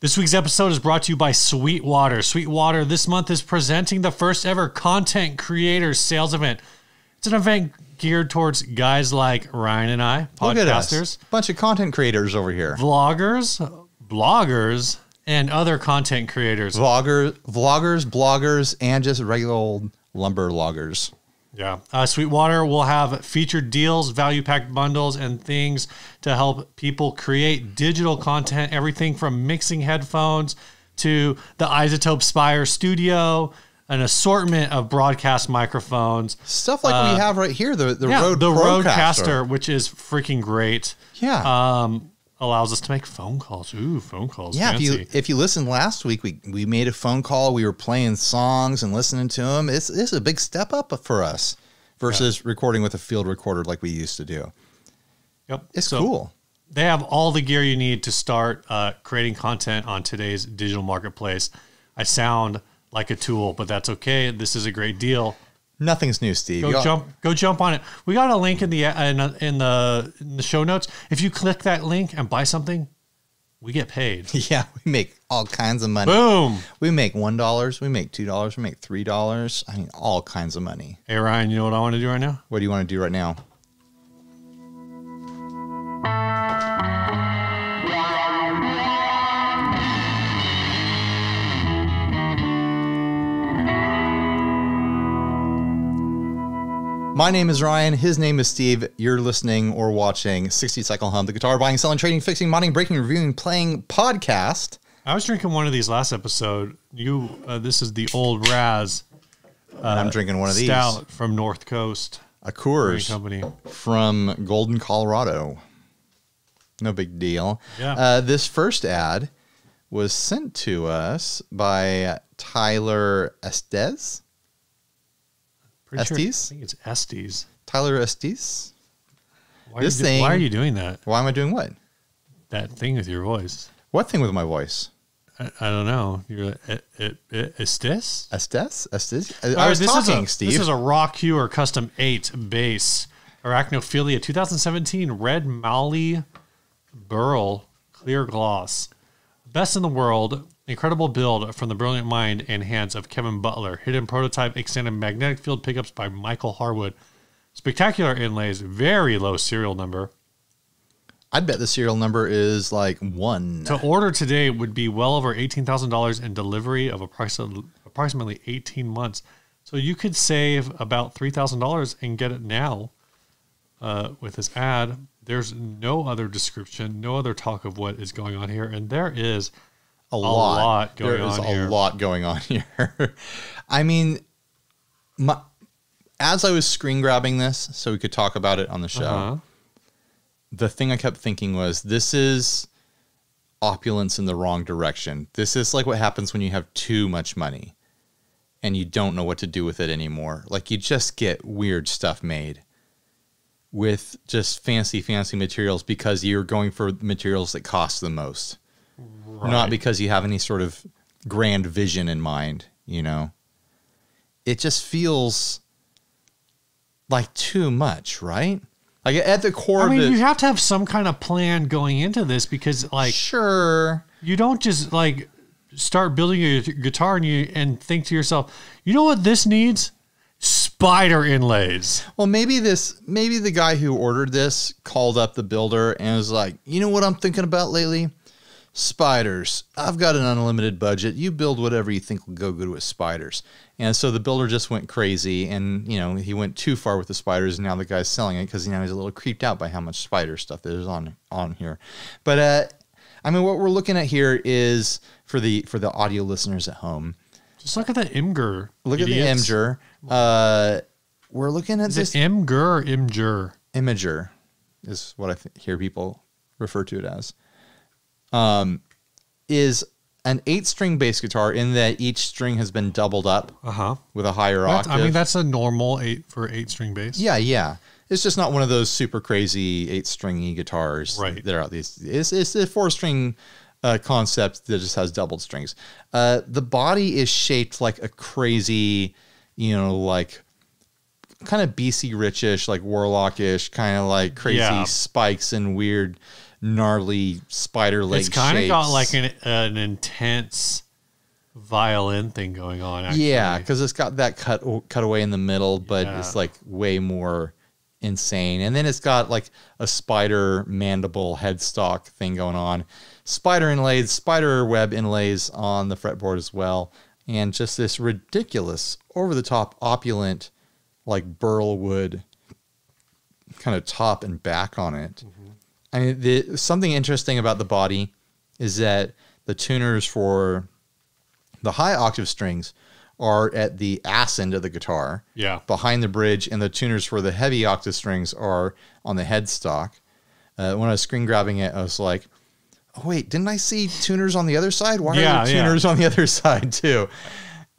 This week's episode is brought to you by Sweetwater. Sweetwater this month is presenting the first ever content creators sales event. It's an event geared towards guys like Ryan and I, Look at us. podcasters, Bunch of content creators over here. vloggers, bloggers, and other content creators. Vlogger, vloggers, bloggers, and just regular old lumber loggers. Yeah. Uh, Sweetwater will have featured deals, value packed bundles, and things to help people create digital content. Everything from mixing headphones to the iZotope Spire Studio, an assortment of broadcast microphones. Stuff like we have right here, the, the Uh, Yeah, Rode the. Rodecaster, which is freaking great. Yeah. Um, allows us to make phone calls. Ooh, phone calls. yeah, if you if you listened last week, we we made a phone call. We were playing songs and listening to them. It's it's a big step up for us versus recording with a field recorder like we used to do. yep. It's So, cool. They have all the gear you need to start uh, creating content on today's digital marketplace. I sound like a tool, but that's okay. This is a great deal. Nothing's new, Steve. Go all- jump, go jump on it. We got a link in the in, the- in the in the show notes. If you click that link and buy something, we get paid. Yeah, we make all kinds of money. Boom. We make one dollars. We make two dollars. We make three dollars. I mean, all kinds of money. Hey Ryan, you know what I want to do right now? What do you want to do right now? My name is Ryan. His name is Steve. You're listening or watching 60 Cycle Hum, the guitar buying, selling, trading, fixing, modding, breaking, reviewing, playing podcast. I was drinking one of these last episode. You, uh, this is the old Raz and I'm drinking one of these. stout from North Coast A Coors. Company. from Golden, Colorado. No big deal. Yeah. Uh, this first ad was sent to us by Tyler Estes. Pretty sure- Estes? I think it's Estes. Tyler Estes. Why This are you, do- Why are you doing that? Why am I doing what? That thing with your voice. What thing with my voice? I, I don't know. You're it, it, it, Estes. Estes? Estes? I, I was this talking, is a, Steve. This is a Rock Hewer Custom 8 bass. Arachnophilia 2017 Red Mallee Burl Clear Gloss. Best in the world. Incredible build from the brilliant mind and hands of Kevin Butler. Hidden prototype extended magnetic field pickups by Michael Harwood. Spectacular inlays. Very low serial number. I'd bet the serial number is like one. To order today would be well over $18,000 and delivery of approximately approximately 18 months. So you could save about $3,000 and get it now uh, with this ad. There's no other description, no other talk of what is going on here. And there is a lot There is on a here. lot going on here. I mean, my, as I was screen grabbing this so we could talk about it on the show, uh the thing I kept thinking was this is opulence in the wrong direction. This is like what happens when you have too much money and you don't know what to do with it anymore. Like you just get weird stuff made with just fancy, fancy materials because you're going for materials that cost the most not because you have any sort of grand vision in mind, you know. It just feels like too much, right? Like at the core I mean, it, you have to have some kind of plan going into this because, like, sure. you don't just like start building a guitar and you and think to yourself, you know what this needs? Spider inlays. Well, maybe this, maybe the guy who ordered this called up the builder and was like, you know what I'm thinking about lately? Spiders. I've got an unlimited budget. You build whatever you think will go good with spiders. And so the builder just went crazy and, you know, he went too far with the spiders. And now the guy's selling it because now he's a little creeped out by how much spider stuff there is on, on here. But, uh, I mean, what we're looking at here is for the, for the audio listeners at home, Just look at the Imgur. look idiots. at the Imgur. Uh, we're looking at Is this Imgur or Imgur? imager is what I hear people refer to it as. Um, is an eight string bass guitar in that each string has been doubled up Uh huh. with a higher octave. I mean, that's a normal eight for eight string bass. yeah, yeah. It's just not one of those super crazy eight stringy guitars Right. that are out these. It's it's a four string uh, concept that just has doubled strings. Uh, the body is shaped like a crazy, you know, like kind of BC Richish, like Warlockish, kind of like crazy Yeah. spikes and weird gnarly spider leg. It's kind of got like an, an intense violin thing going on. Actually. yeah, because it's got that cut cut away in the middle, but Yeah. it's like way more insane. And then it's got like a spider mandible headstock thing going on, spider inlays, spider web inlays on the fretboard as well, and just this ridiculous, over the top, opulent, like burl wood kind of top and back on it. Mm-hmm. I mean, the, something interesting about the body is that the tuners for the high octave strings are at the ass end of the guitar Yeah. behind the bridge, and the tuners for the heavy octave strings are on the headstock. Uh, when I was screen grabbing it, I was like, "Oh wait, didn't I see tuners on the other side? Why Yeah, are there yeah. tuners on the other side too?"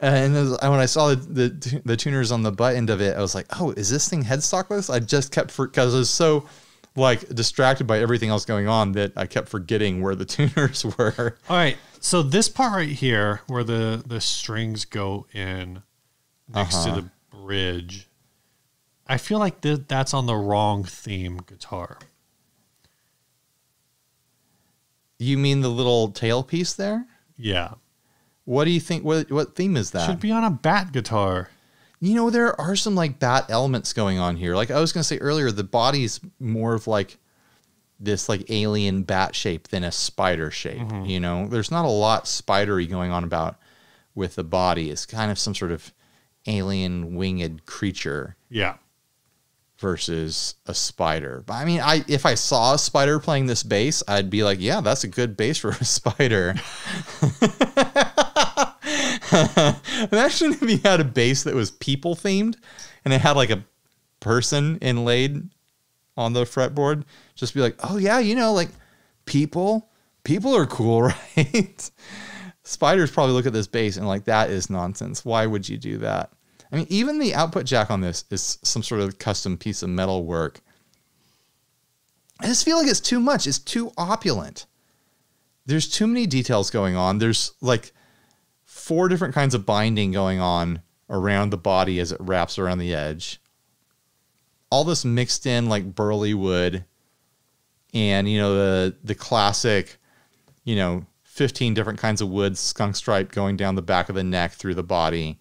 And when I saw the, the the tuners on the butt end of it, I was like, "Oh, is this thing headstockless?" I just kept for because I was so like distracted by everything else going on that I kept forgetting where the tuners were. All right. So this part right here, where the the strings go in next Uh-huh. to the bridge, I feel like th- that's on the wrong theme guitar. You mean the little tailpiece there? Yeah. What do you think? What what theme is that? Should be on a bat guitar. You know, there are some like bat elements going on here. Like I was gonna say earlier, the body's more of like this like alien bat shape than a spider shape. Mm-hmm. You know, there's not a lot spidery going on about with the body. It's kind of some sort of alien winged creature Yeah. versus a spider. But I mean, I if I saw a spider playing this bass, I'd be like, yeah, that's a good bass for a spider. Imagine if you had a bass that was people themed and it had like a person inlaid on the fretboard. Just be like, oh yeah, you know, like people, people are cool, right? Spiders probably look at this bass and like that is nonsense. Why would you do that? I mean, even the output jack on this is some sort of custom piece of metal work. I just feel like it's too much. It's too opulent. There's too many details going on. There's like four different kinds of binding going on around the body as it wraps around the edge. All this mixed in like burly wood and you know the the classic, you know, 15 different kinds of wood skunk stripe going down the back of the neck through the body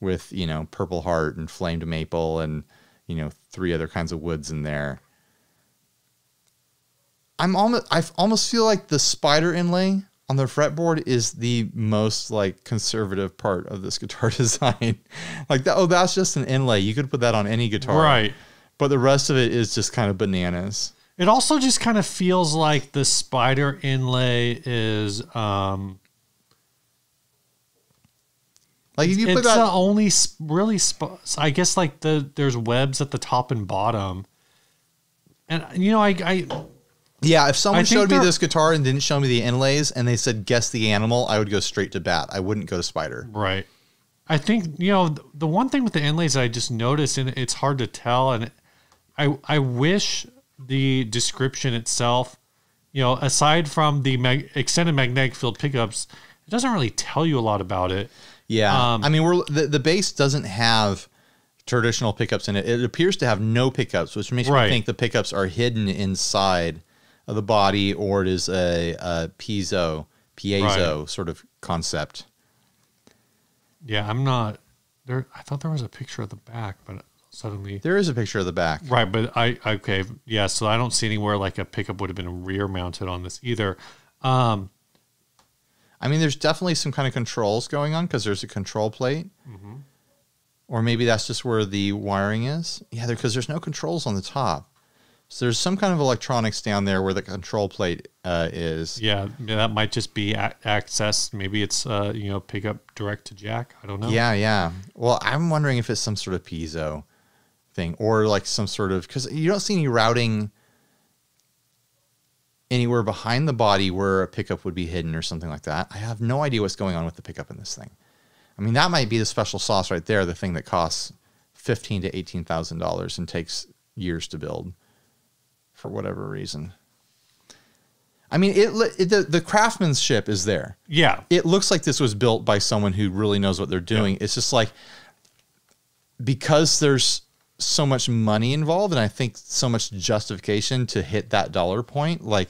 with, you know, purple heart and flamed maple and, you know, three other kinds of woods in there. I'm almost I almost feel like the spider inlay on the fretboard is the most like conservative part of this guitar design. like that oh that's just an inlay. You could put that on any guitar. Right. But the rest of it is just kind of bananas. It also just kind of feels like the spider inlay is um Like if you put it's that the only sp- really sp- I guess like the there's webs at the top and bottom. And you know I I Yeah, if someone showed me this guitar and didn't show me the inlays and they said guess the animal, I would go straight to bat. I wouldn't go to spider. Right. I think you know the one thing with the inlays I just noticed, and it's hard to tell, and I I wish the description itself, you know, aside from the mag- extended magnetic field pickups, it doesn't really tell you a lot about it. Yeah. Um, I mean, we're the, the bass doesn't have traditional pickups in it. It appears to have no pickups, which makes Right. me think the pickups are hidden inside of the body or it is a, a piezo, piezo sort of concept. Yeah, I'm not there. I thought there was a picture of the back, but suddenly. There is a picture of the back. Right, but I okay, yeah. So I don't see anywhere like a pickup would have been rear mounted on this either. Um, I mean, there's definitely some kind of controls going on because there's a control plate. Mm-hmm. Or maybe that's just where the wiring is. Yeah, because there's no controls on the top. So there's some kind of electronics down there where the control plate uh, is. yeah, that might just be a- access. Maybe it's uh, you know pickup direct to jack. I don't know. Yeah, yeah. Well, I'm wondering if it's some sort of piezo thing or like some sort of because you don't see any routing anywhere behind the body where a pickup would be hidden or something like that. I have no idea what's going on with the pickup in this thing. I mean, that might be the special sauce right there, the thing that costs fifteen to eighteen thousand dollars and takes years to build for whatever reason. I mean, it, it the, the craftsmanship is there yeah, it looks like this was built by someone who really knows what they're doing. It's just like because there's so much money involved and I think so much justification to hit that dollar point, like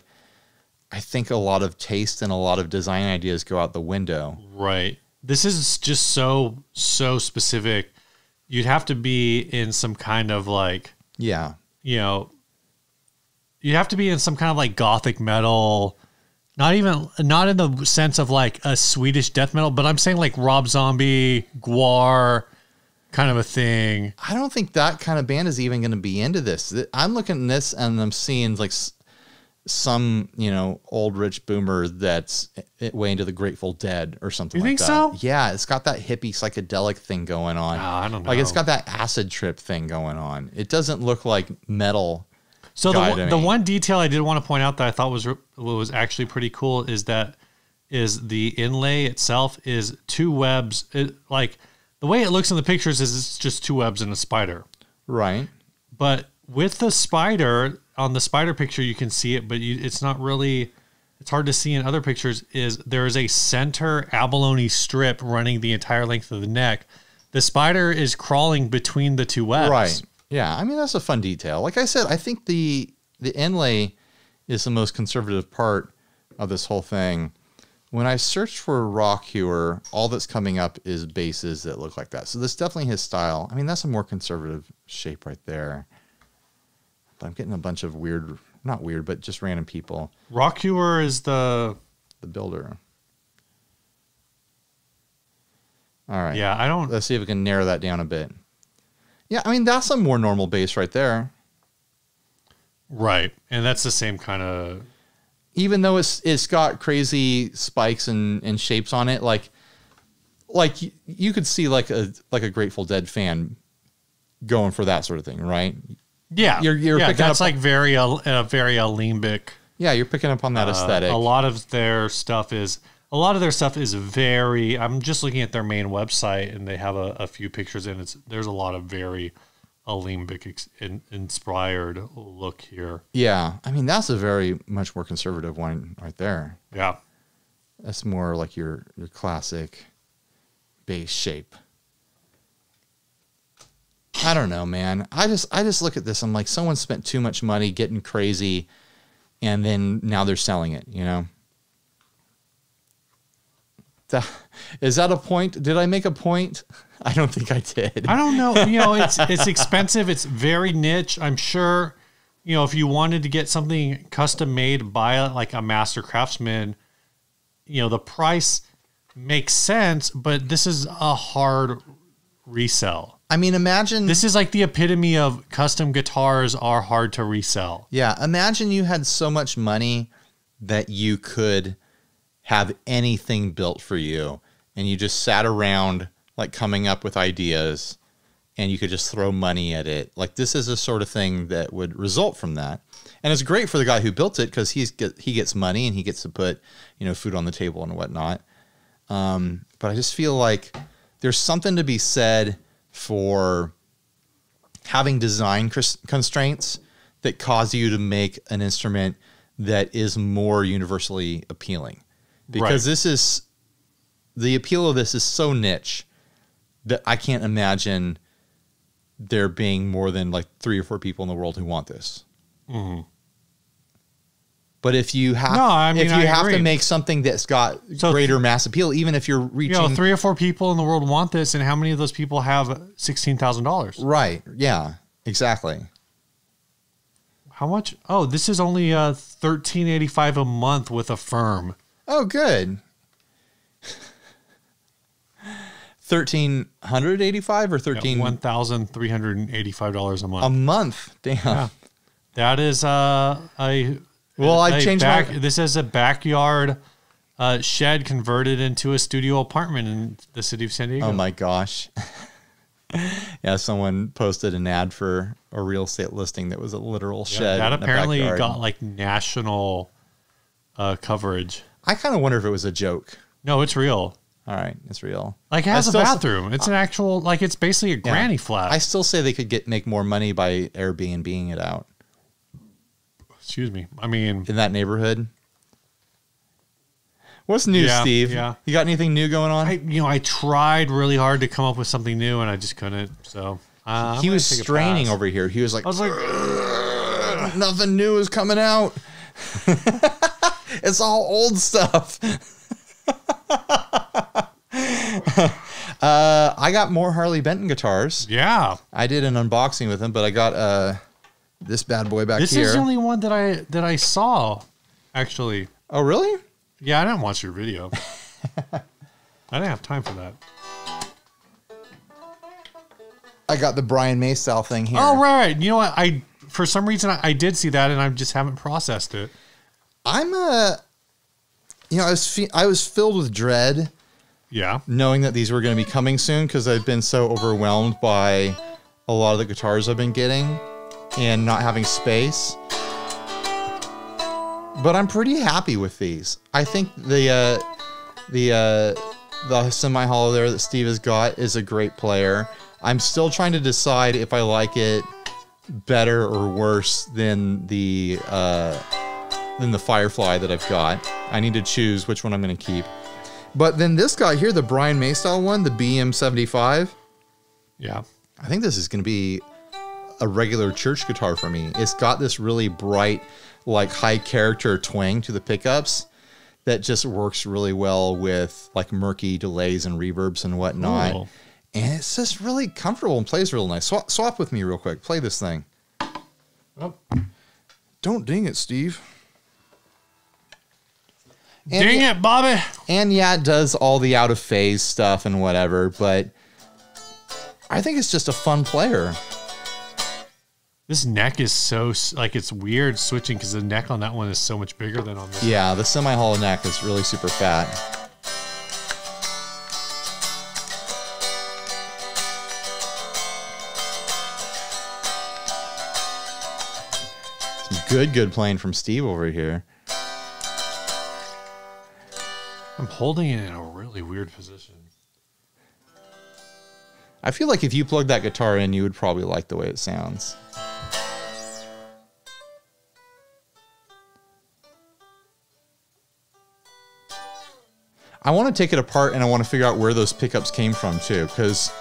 I think a lot of taste and a lot of design ideas go out the window. Right. This is just so so specific. You'd have to be in some kind of like, Yeah. you know, you'd have to be in some kind of like gothic metal. Not even not in the sense of like a Swedish death metal, but I'm saying like Rob Zombie, Gwar, kind of a thing. I don't think that kind of band is even going to be into this. I'm looking at this and I'm seeing like some, you know, old rich boomer that's way into the Grateful Dead or something You like think that. so? Yeah, it's got that hippie psychedelic thing going on. Ah, I don't Like it's got that acid trip thing going on. It doesn't look like metal. So the, one- the one detail I did want to point out that I thought was was actually pretty cool is that is the inlay itself is two webs. It, like the way it looks in the pictures is it's just two webs and a spider. Right. But with the spider on the spider picture, you can see it, but you, it's not really. It's hard to see in other pictures. Is there is a center abalone strip running the entire length of the neck? The spider is crawling between the two webs. Right. Yeah. I mean, that's a fun detail. Like I said, I think the the inlay is the most conservative part of this whole thing. When I search for rock hewer, all that's coming up is bases that look like that. So this is definitely his style. I mean, that's a more conservative shape right there. But I'm getting a bunch of weird, not weird, but just random people. Rock hewer is the The builder. All right. yeah. I don't. Let's see if we can narrow that down a bit. Yeah, I mean that's a more normal base right there. Right. And that's the same kind of even though it's it's got crazy spikes and, and shapes on it, like like you could see like a like a Grateful Dead fan going for that sort of thing, right? yeah. You're- you're yeah, that's up- like very a uh, very alembic. Yeah, you're picking up on that Uh, aesthetic. a lot of their stuff is a lot of their stuff is very. I'm just looking at their main website and they have a, a few pictures and it's there's a lot of very alembic ex, in, inspired look here. yeah, I mean that's a very much more conservative one right there. Yeah. That's more like your your classic base shape. I don't know, man. I just I just look at this. I'm like, someone spent too much money getting crazy, and then now they're selling it. You know. That, uh, is that a point? Did I make a point? I don't think I did. I don't know. You know, it's it's expensive. It's very niche. I'm sure. You know, if you wanted to get something custom made by like a master craftsman, you know, the price makes sense. But this is a hard resell. I mean, imagine This is like the epitome of custom guitars are hard to resell. Yeah, imagine you had so much money that you could have anything built for you and you just sat around like coming up with ideas and you could just throw money at it. Like this is a sort of thing that would result from that. And it's great for the guy who built it because he's get, he gets money and he gets to put, you know, food on the table and whatnot. Um, but I just feel like there's something to be said for having design constraints that cause you to make an instrument that is more universally appealing because Right. this is the appeal of this is so niche that I can't imagine there being more than like three or four people in the world who want this. But if you have, No, I mean, if you I have to make something that's got So- greater mass appeal, even if you're reaching, You know, three or four people in the world want this, and how many of those people have sixteen thousand dollars? right, yeah, exactly. How much? Oh, this is only uh thirteen eighty five a month with Affirm. Oh, good. Thirteen hundred eighty-five or thirteen One thousand three hundred and eighty five dollars a month. a month. Damn. That is uh, a Well, I changed back, my- This is a backyard uh, shed converted into a studio apartment in the city of San Diego. Oh my gosh. yeah, someone posted an ad for a real estate listing that was a literal Yeah, shed. that apparently got like national uh, coverage. I kind of wonder if it was a joke. No, it's real. All right, it's real. Like it I has a still s- bathroom. It's an actual like it's basically a Yeah. granny flat. I still say they could get make more money by Airbnb-ing it out Excuse me. I mean, in that neighborhood. What's new, Yeah, Steve? yeah. You got anything new going on? I you know I tried really hard to come up with something new and I just couldn't. So uh, he was straining over here. He was like, I was like, nothing new is coming out. it's all old stuff. uh, I got more Harley Benton guitars. Yeah. I did an unboxing with them, but I got uh, this bad boy back This here. is the only one that I that I saw, actually. oh, really? Yeah, I didn't watch your video. I didn't have time for that. I got the Brian May style thing here. Oh, right, right. You know what? I for some reason I, I did see that, and I just haven't processed it. I'm a, you know, I was fe- I was filled with dread Yeah. knowing that these were going to be coming soon because I've been so overwhelmed by a lot of the guitars I've been getting and not having space. But I'm pretty happy with these. I think the uh, the uh, the semi hollow there that Steve has got is a great player. I'm still trying to decide if I like it better or worse than the uh, than the Firefly that I've got. I need to choose which one I'm going to keep. But then this guy here, the Brian May style one, the BM75, Yeah. I think this is going to be a regular church guitar for me. It's got this really bright, like high character twang to the pickups that just works really well with like murky delays and reverbs and whatnot. Cool. And it's just really comfortable and plays real nice. Swap, swap with me real quick. Play this thing. Oh. Don't ding it, Steve. And Dang yeah- it, Bobby. And yeah, it does all the out of phase stuff and whatever, but I think it's just a fun player. This neck is so like it's weird switching because the neck on that one is so much bigger than on this. Yeah, the semi hollow neck is really super fat. Some good, good playing from Steve over here. I'm holding it in a really weird position. I feel like if you plugged that guitar in, you would probably like the way it sounds. I want to take it apart and I want to figure out where those pickups came from too, because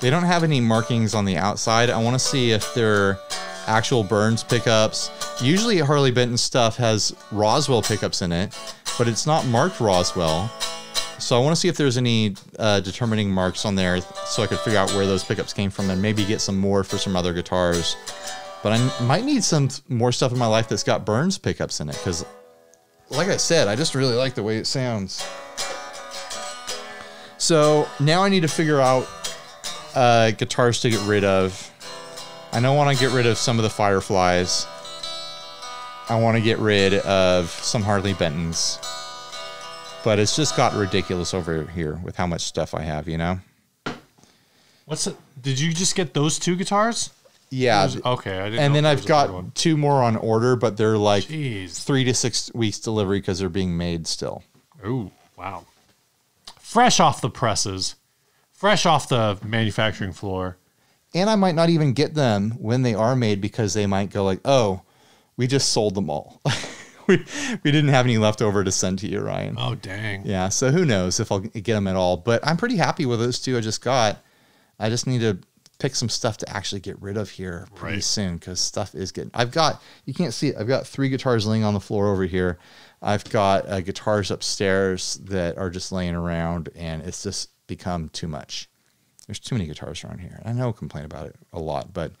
they don't have any markings on the outside. I want to see if they're actual Burns pickups. Usually, Harley Benton stuff has Roswell pickups in it, but it's not marked Roswell. So I want to see if there's any uh, determining marks on there, so I could figure out where those pickups came from, and maybe get some more for some other guitars. But I might need some more stuff in my life that's got Burns pickups in it, because, like I said, I just really like the way it sounds. So now I need to figure out uh, guitars to get rid of. I don't want to get rid of some of the Fireflies. I want to get rid of some Harley Bentons. But it's just got ridiculous over here with how much stuff I have, you know? What's it? Did you just get those two guitars? Yeah. Those- okay, I didn't. and then I've was got two more on order, but they're like Jeez. three to six weeks delivery because they're being made still. Ooh, wow. Fresh off the presses, fresh off the manufacturing floor. And I might not even get them when they are made because they might go like, oh, we just sold them all. we, we didn't have any left over to send to you, Ryan. Oh, dang. Yeah, so who knows if I'll get them at all. But I'm pretty happy with those two I just got. I just need to pick some stuff to actually get rid of here pretty Right. soon because stuff is getting. I've got, you can't see it, I've got three guitars laying on the floor over here. I've got uh, guitars upstairs that are just laying around and it's just become too much. There's too many guitars around here. I know I complain about it a lot, but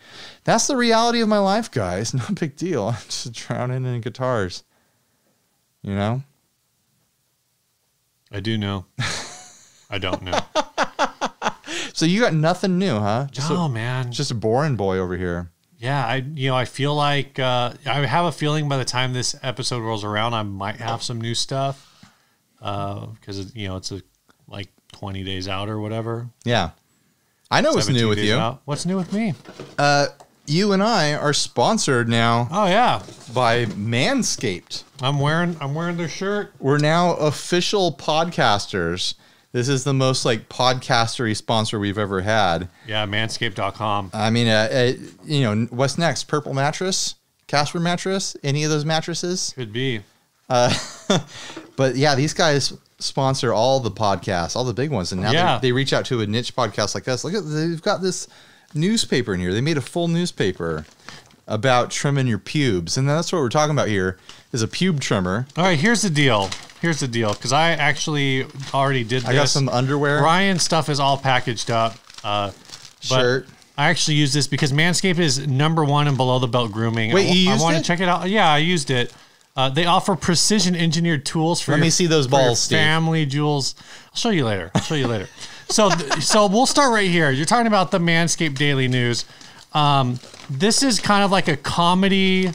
that's the reality of my life, guys. No big deal. I'm just drowning in guitars. You know? I do know. I don't know. So you got nothing new, huh? Just oh a, man, just a boring boy over here. yeah. I you know I feel like uh, I have a feeling by the time this episode rolls around, I might have some new stuff because you know it's a like twenty days out or whatever. Yeah. I know what's new with you. What's new with me? Uh, you and I are sponsored now Oh yeah, by Manscaped. I'm wearing I'm wearing their shirt. We're now official podcasters. This is the most like podcastery sponsor we've ever had. Yeah, manscaped.com. I mean, uh, uh, you know, what's next? Purple mattress, Casper mattress, any of those mattresses? Could be. But yeah, these guys sponsor all the podcasts, all the big ones, and now Yeah. they, they reach out to a niche podcast like us. Look at they've got this newspaper in here. They made a full newspaper. about trimming your pubes, and that's what we're talking about here is a pube trimmer. All right, here's the deal. Here's the deal because I actually already did this. I got some underwear. Ryan's stuff is all packaged up. Uh, but Shirt. I actually use this because Manscaped is number one in below the belt grooming. Wait, I, you I used want it? to check it out. Yeah, I used it. Uh, they offer precision engineered tools for Let your- me see those balls, Steve. family jewels. I'll show you later. I'll show you later. So, th- so we'll start right here. You're talking about the Manscaped Daily News. Um, this is kind of like a comedy.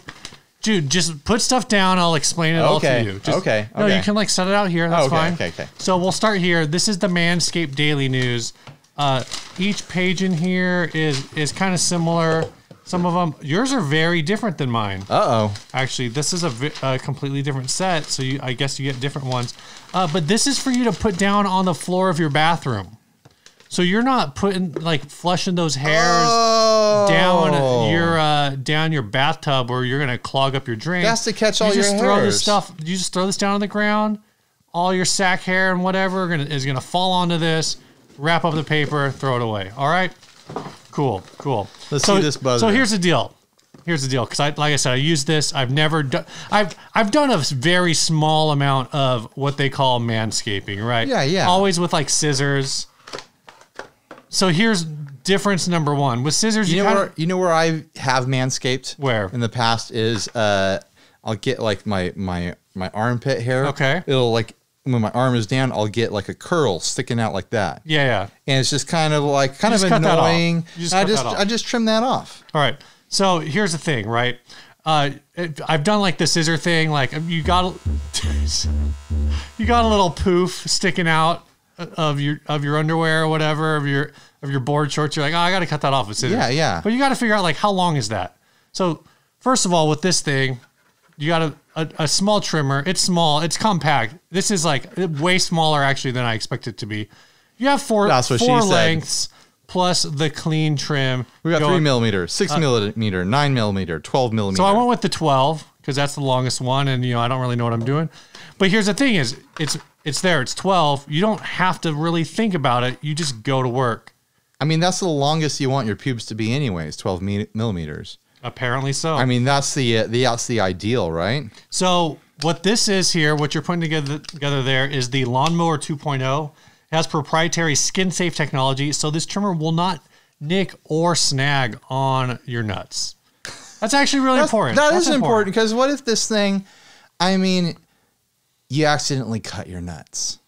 Dude, just put stuff down. I'll explain it all to you. Just, okay, No, okay. you can like set it out here. That's okay, fine. okay, okay. So we'll start here. This is the Manscaped Daily News. Uh, each page in here is is kind of similar. Some of them, yours are very different than mine. Uh oh. Actually, this is a, vi- a completely different set, so you, I guess you get different ones. Uh, but this is for you to put down on the floor of your bathroom, so you're not putting like flushing those hairs Oh. down your uh, down your bathtub, where you're gonna clog up your drain. That's to catch you all your just throw this stuff. You just throw this down on the ground. All your sack hair and whatever gonna, is gonna fall onto this. Wrap up the paper, throw it away. All right. Cool, cool. Let's so, see this buzzer. So here's the deal. Here's the deal, because I, like I said, I use this. I've never done. I've I've done a very small amount of what they call manscaping, right? Yeah, yeah. Always with like scissors. So here's difference number one with scissors. You, You know kinda, where you know where I have manscaped? Where? in the past is uh, I'll get like my my my armpit hair. Okay. It'll like when my arm is down, I'll get like a curl sticking out like that, yeah, yeah. and it's just kind of like kind of cut that off. annoying. You just I just that off. I just trim that off. All right. So here's the thing, right? Uh, it, I've done like the scissor thing. Like you got, you got a little poof sticking out of your of your underwear or whatever of your of your board shorts. You're like, oh, I got to cut that off with scissors. Yeah, yeah. But you got to figure out like how long is that. So first of all, with this thing, you got a, a, a small trimmer. It's small. It's compact. This is like way smaller actually than I expect it to be. You have four That's what she four said. lengths plus the clean trim. We got going- three millimeter, six millimeter, nine millimeter, twelve millimeter. Uh, so I went with the 12 because that's the longest one, and you know I don't really know what I'm doing. But here's the thing: is it's it's there. It's 12. You don't have to really think about it. You just go to work. I mean, that's the longest you want your pubes to be, anyways. Twelve millimeters. Apparently so. I mean, that's the uh, the that's the ideal, right? so what this is here, what you're putting together together there is the Lawnmower 2.0. It has proprietary skin safe technology, so this trimmer will not nick or snag on your nuts. That's actually really That's, important. That That's is important because what if this thing, I mean, you accidentally cut your nuts?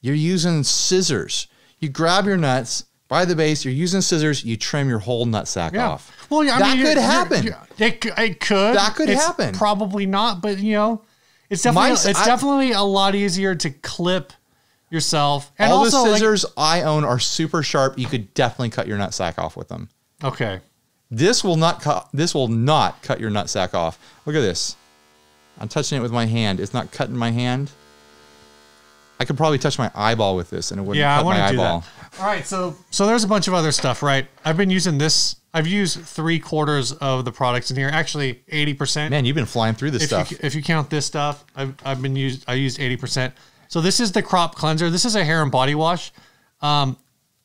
You're using scissors. You grab your nuts by the base. You're using scissors. You trim your whole nut sack Yeah. off. Well, yeah, I that mean, could you're- you're- happen. you're- it, it could. That could It's happen. Probably not, but you know, it's definitely Mine's- it's I- definitely a lot easier to clip yourself. And All also, the like- scissors I own are super sharp. You could definitely cut your nut sack off with them. okay, This will not cut. This will not cut your nut sack off. Look at this. I'm touching it with my hand. It's not cutting my hand. I could probably touch my eyeball with this, and it wouldn't yeah, I cut want my to do eyeball. that. All right, so so there's a bunch of other stuff, right? I've been using this. I've used three quarters of the products in here. Actually, eighty percent. Man, you've been flying through this if stuff. you if you count this stuff, I've I've been used I used eighty percent. So this is the crop cleanser. This is a hair and body wash. Um,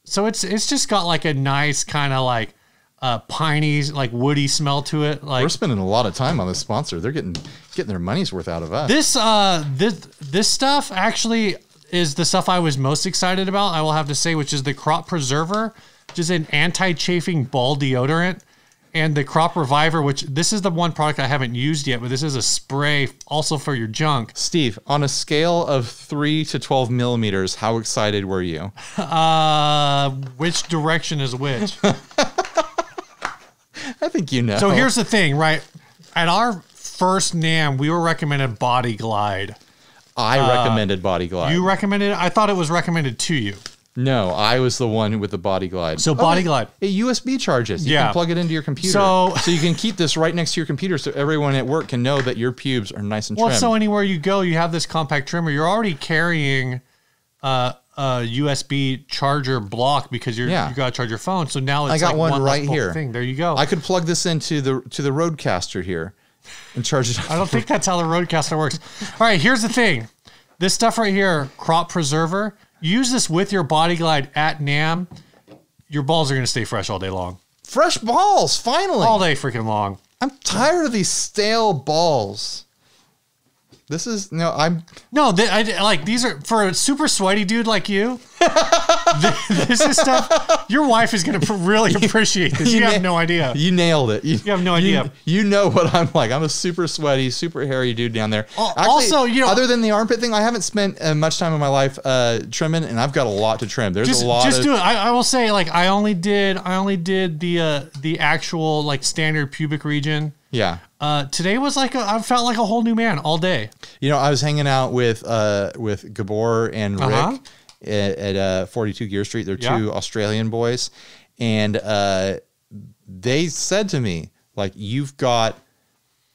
so it's it's just got like a nice kind of like uh piney like woody smell to it. Like We're spending a lot of time on this sponsor. They're getting getting their money's worth out of us. this uh this this stuff actually is the stuff I was most excited about. I will have to say, which is the crop preserver, which is an anti-chafing ball deodorant. And the crop reviver, which this is the one product I haven't used yet, but this is a spray also for your junk. Steve, on a scale of three to twelve millimeters, how excited were you? Uh, which direction is which? I think you know. so here's the thing, right? At our first NAMM, we were recommended Body Glide. I recommended Body Glide. uh, You recommended it? I thought it was recommended to you. no, I was the one with the Body Glide. So Body Glide. It USB charges. You Yeah. can plug it into your computer. So- so you can keep this right next to your computer so everyone at work can know that your pubes are nice and Well, trim. so anywhere you go, you have this compact trimmer. You're already carrying uh, a USB charger block because you're Yeah. you got to charge your phone. So now it's I got like one less right here. Thing. There you go. I could plug this into the to the Rodecaster here and charge it. I don't think that's how the Rodecaster works. All right, here's the thing. This stuff right here, crop preserver, use this with your body glide at NAMM. Your balls are going to stay fresh all day long. fresh balls. Finally, all day freaking long. I'm tired of these stale balls. This is no, I'm No, they, I, like these are for a super sweaty dude like you. th- this is stuff your wife is going to really appreciate. This. You, You have na- no idea. You nailed it. You, have no idea. You, know what I'm like. I'm a super sweaty, super hairy dude down there. Al- also, you know- other than the armpit thing, I haven't spent uh, much time in my life uh, trimming, and I've got a lot to trim. There's just a lot. just of, do it. I, I will say like I only did I only did the uh, the actual like standard pubic region. Yeah. Uh, today was like a, I felt like a whole new man all day. You know, I was hanging out with uh, with Gabor and Uh-huh. Rick at, at uh, 42 Gear Street. They're Yeah. two Australian boys, and uh, they said to me, "Like you've got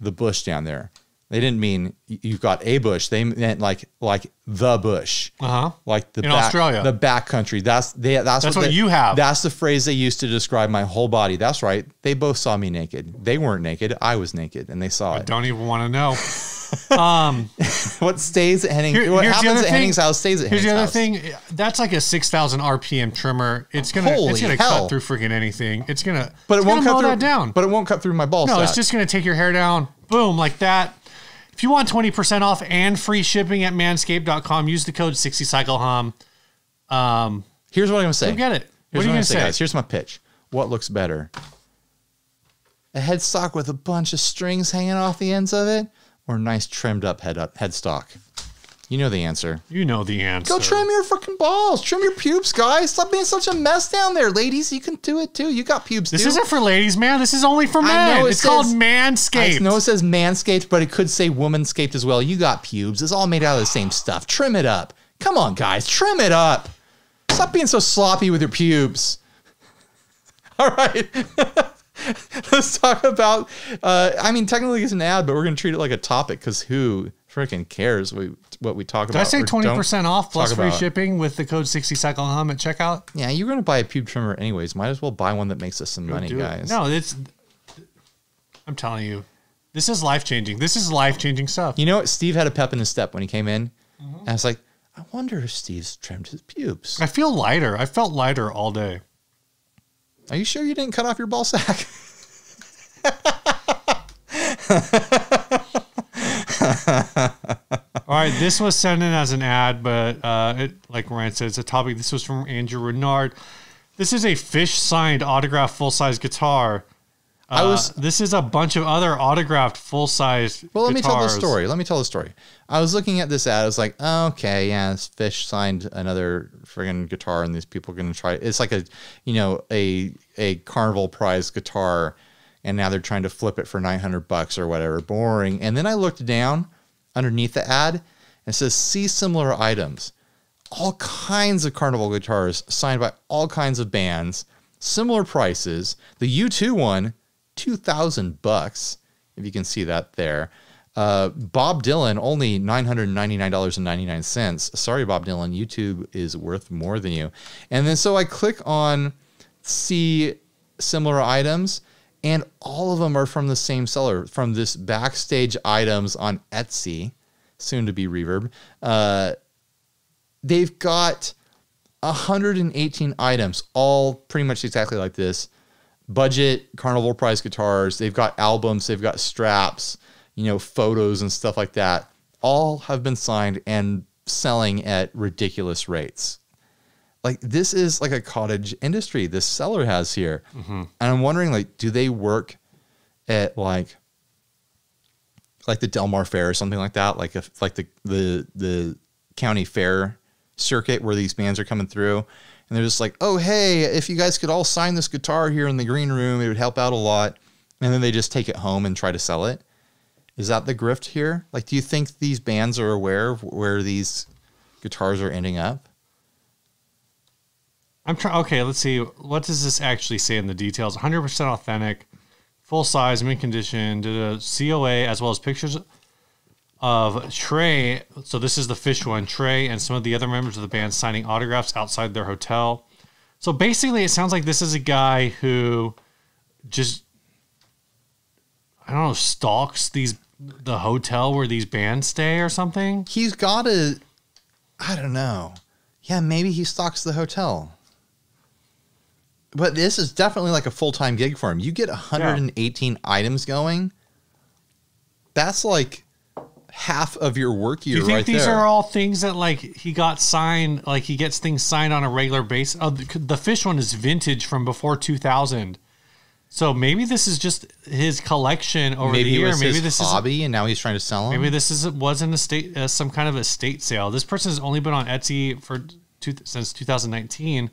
the bush down there." They didn't mean you've got a bush. They meant like like the bush. Uh huh. like the In back, Australia. the back country. That's they, that's, That's what, what they- you have. That's the phrase they used to describe my whole body. That's right. They both saw me naked. They weren't naked. I was naked, and they saw it. I don't even want to know. Um, What stays at Henning? Here- what happens at thing. Henning's house stays at Here's Henning's the other house. thing. That's like a six thousand RPM trimmer. It's gonna Holy it's gonna hell. cut through freaking anything. It's gonna But it won't cut through that down. But it won't cut through my ball no, sack. it's just gonna take your hair down. Boom, like that. If you want twenty percent off and free shipping at Manscaped.com, use the code sixty cycle hum. Um, Here's what I'm gonna say. you get it. Here's what are you I'm gonna say? guys. Here's my pitch. What looks better? A headstock with a bunch of strings hanging off the ends of it, or a nice trimmed up head up headstock? You know the answer. You know the answer. Go trim your fucking balls. Trim your pubes, guys. Stop being such a mess down there, ladies. You can do it too. You got pubes This isn't for ladies, man. This is only for I men. it it's called says- I Manscaped. know it says manscaped, but it could say womanscaped as well. You got pubes. It's all made out of the same stuff. Trim it up. Come on, guys. Trim it up. Stop being so sloppy with your pubes. All right. Let's talk about. Uh, I mean, technically it's an ad, but we're going to treat it like a topic because who freaking cares we, what we talk Did about? I say 20% off plus free about? shipping with the code sixty cycle hum at checkout? Yeah, you're going to buy a pube trimmer anyways. Might as well buy one that makes us some money, Do it. guys. No, it's. I'm telling you, this is life changing. This is life changing stuff. You know what? Steve had a pep in his step when he came in. Mm-hmm. And I was like, I wonder if Steve's trimmed his pubes. I feel lighter. I felt lighter all day. Are you sure you didn't cut off your ball sack? All right, this was sent in as an ad, but uh, it, like Ryan said, it's a topic. This was from Andrew Renard. This is a Phish signed autographed full size guitar. I was- Uh, This is a bunch of other autographed full size. Well, let me tell the story. Let me tell the story. I was looking at this ad. I was like, oh, okay, yeah, this Phish signed another friggin' guitar, and these people are gonna try. It's like a, you know, a a carnival prize guitar, and now they're trying to flip it for nine hundred bucks or whatever. Boring. And then I looked down underneath the ad, and it says see similar items. All kinds of carnival guitars signed by all kinds of bands, similar prices. The U2 one, two thousand bucks if you can see that there. Uh, Bob Dylan only nine hundred ninety nine dollars and ninety nine cents. Sorry, Bob Dylan, U2 is worth more than you. And then so I click on see similar items, and all of them are from the same seller from this backstage items on Etsy, soon to be Reverb. Uh, they've got 118 items, all pretty much exactly like this. Budget carnival prize guitars they've got albums they've got straps you know photos and stuff like that. All have been signed and selling at ridiculous rates like this is like a cottage industry this seller has here mm-hmm. and i'm wondering like do they work at like like the Del Mar fair or something like that like if like the the the county fair circuit where these bands are coming through and they're just like, oh, hey, if you guys could all sign this guitar here in the green room, it would help out a lot. And then they just take it home and try to sell it. Is that the grift here? Like, do you think these bands are aware of where these guitars are ending up? I'm trying. Okay, let's see. What does this actually say in the details? 100% authentic, full size, mint condition, did a COA, as well as pictures of Trey. So this is the Phish one. Trey and some of the other members of the band signing autographs outside their hotel. So basically, it sounds like this is a guy who just I don't know stalks these the hotel where these bands stay or something. He's got a, I don't know. Yeah, maybe he stocks the hotel. But this is definitely like a full time gig for him. You get 118 items going. That's like half of your work year Do you think right these there. are all things that like he got signed? Like he gets things signed on a regular basis. Oh, the, the Phish one is vintage from before 2000. So maybe this is just his collection over maybe the year. Maybe his this is hobby, and now he's trying to sell them. maybe this is wasn't a state uh, some kind of a state sale. This person has only been on Etsy for two, since 2019.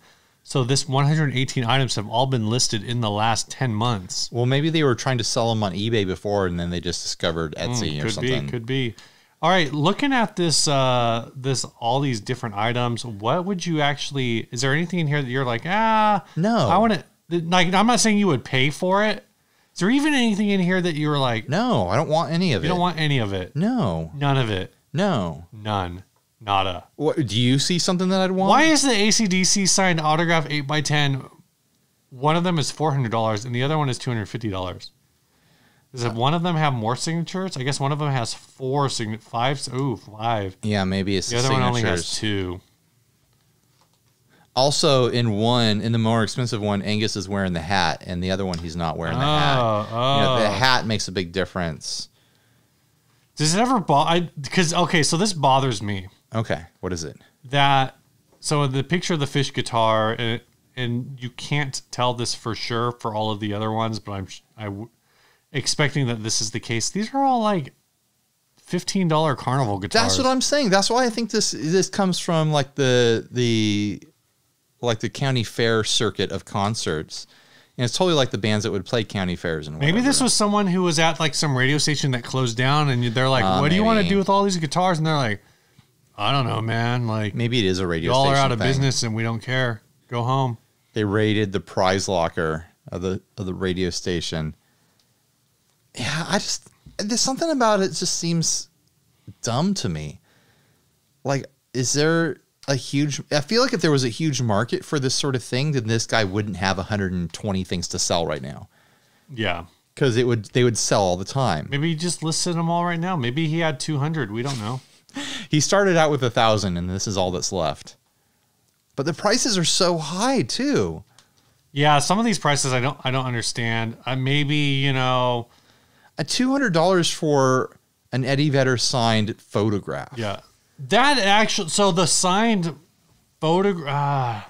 So this 118 items have all been listed in the last 10 months. well, maybe they were trying to sell them on eBay before, and then they just discovered Etsy or Mm, could something. be, could be. All right, looking at this, uh, this all these different items. What would you actually? Is there anything in here that you're like, ah, No. I want to. Like, I'm not saying you would pay for it. Is there even anything in here that you were like, no, I don't want any of you it. You don't want any of it? no, None of it. no. None. Nada. What do you see something that I'd want? Why is the ACDC signed autograph eight x ten? One of them is four hundred dollars, and the other one is two hundred fifty dollars. Does it, one of them have more signatures? I guess one of them has four sign five. Yeah, maybe it's The the, other one only has two. Also, in one, in the more expensive one, Angus is wearing the hat, and the other one he's not wearing the hat. Oh, You know, the oh. hat makes a big difference. Does it ever bother? Because okay, so this bothers me Okay, what is it? that. So the picture of the fish guitar, and, and you can't tell this for sure for all of the other ones, but I'm I w- expecting that this is the case. These are all like fifteen dollar carnival guitars. That's what I'm saying. That's why I think this this comes from like the the like the county fair circuit of concerts. And it's totally like the bands that would play county fairs and Maybe this was someone who was at like some radio station that closed down, and they're like, Uh, "What do you want to do with all these guitars?" And they're like, "I don't know, man. Like, maybe it is a radio y'all are out of thing. business, and we don't care. Go home." They raided the prize locker of the of the radio station. Yeah, I just there's something about it just seems dumb to me. Like, is there a huge? I feel like if there was a huge market for this sort of thing, then this guy wouldn't have 120 things to sell right now Yeah, because it would they would sell all the time. maybe he just listed them all right now. Maybe he had two hundred. We don't know. He started out with a thousand, and this is all that's left. But the prices are so high too. Yeah, some of these prices I don't I don't understand. Uh, maybe you know, A two hundred dollars for an Eddie Vedder signed photograph. yeah, that actually. So the signed photograph. Uh,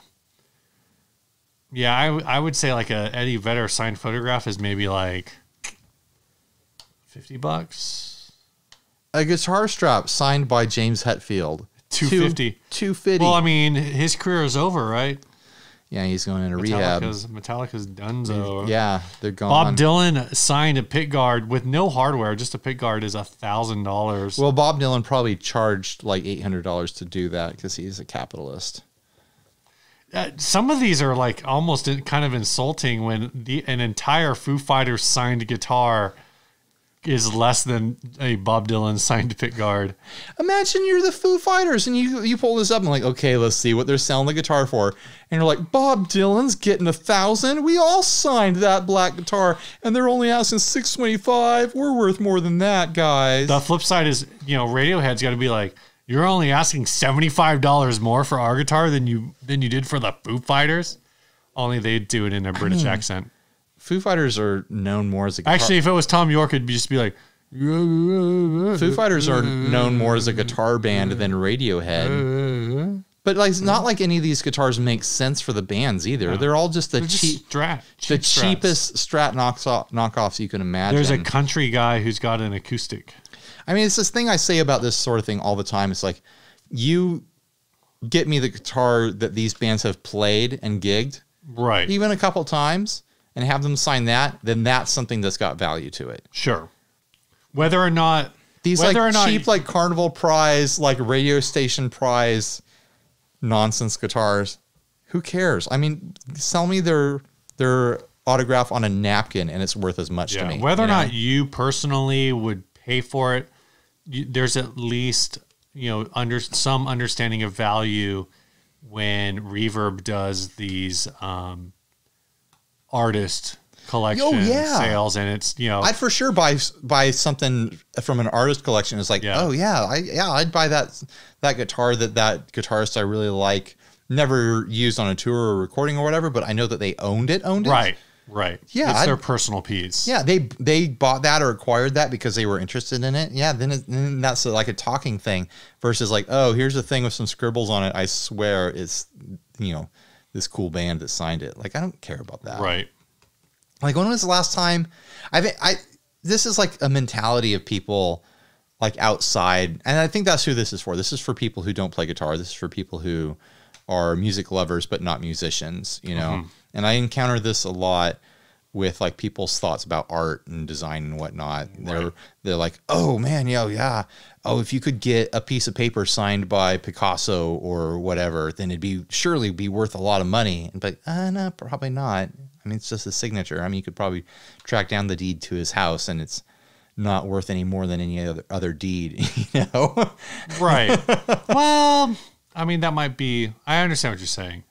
yeah, I would say like a Eddie Vedder signed photograph is maybe like fifty bucks. A guitar strap signed by James Hetfield. 250. Two fifty. Well, I mean, his career is over, right? yeah, he's going into rehab. Metallica's Metallica's Dunzo. Yeah, they're gone. Bob Dylan signed a pit guard with no hardware. Just a pit guard is a thousand dollars. well, Bob Dylan probably charged like eight hundred dollars to do that because he's a capitalist. Uh, some of these are like almost kind of insulting when the an entire Foo Fighters signed guitar is less than a Bob Dylan signed pit guard. Imagine you're the Foo Fighters and you you pull this up and like, okay, let's see what they're selling the guitar for, and you're like, Bob Dylan's getting a thousand. We all signed that black guitar, and they're only asking six twenty five. We're worth more than that, guys. The flip side is, you know, Radiohead's got to be like, you're only asking seventy five dollars more for our guitar than you than you did for the Foo Fighters. Only they do it in a British hmm. accent. Foo Fighters are known more as a guitar- Actually, if it was Thom Yorke, it'd just be like, Foo Fighters are known more as a guitar band than Radiohead. But like, it's not like any of these guitars make sense for the bands either. They're all just the just cheap, Strat, the strats. cheapest Strat knocks off, knockoffs you can imagine. There's a country guy who's got an acoustic. I mean, it's this thing I say about this sort of thing all the time. It's like, you get me the guitar that these bands have played and gigged, Right. even a couple times, and have them sign that, then that's something that's got value to it. Sure. Whether or not These like or not cheap, like carnival prize, like radio station prize, nonsense guitars. Who cares? I mean, sell me their their autograph on a napkin, and it's worth as much yeah, to me. whether or know? not you personally would pay for it, you, there's at least you know under some understanding of value when Reverb does these um, artist collection Oh, yeah. sales, and it's you know I'd for sure buy buy something from an artist collection. It's like, Yeah. oh yeah, I yeah, I'd buy that that guitar that that guitarist I really like never used on a tour or recording or whatever, but I know that they owned it, owned it. Right. Right. Yeah, It's I'd- their personal piece. Yeah, they they bought that or acquired that because they were interested in it. Yeah, then, it, then that's like a talking thing versus like, oh, here's a thing with some scribbles on it. I swear it's you know this cool band that signed it. Like I don't care about that. Right. Like when was the last time? I think I this is like a mentality of people like outside, and I think that's who this is for. This is for people who don't play guitar. This is for people who are music lovers but not musicians. You know, mm-hmm. and I encounter this a lot with like people's thoughts about art and design and whatnot. They're they're like, oh man, yo, yeah. Oh, if you could get a piece of paper signed by Picasso or whatever, then it'd be surely be worth a lot of money. But uh, no, probably not. I mean, it's just a signature. I mean, you could probably track down the deed to his house, and it's not worth any more than any other other deed. You know? Right. well, I mean, that might be. I understand what you're saying.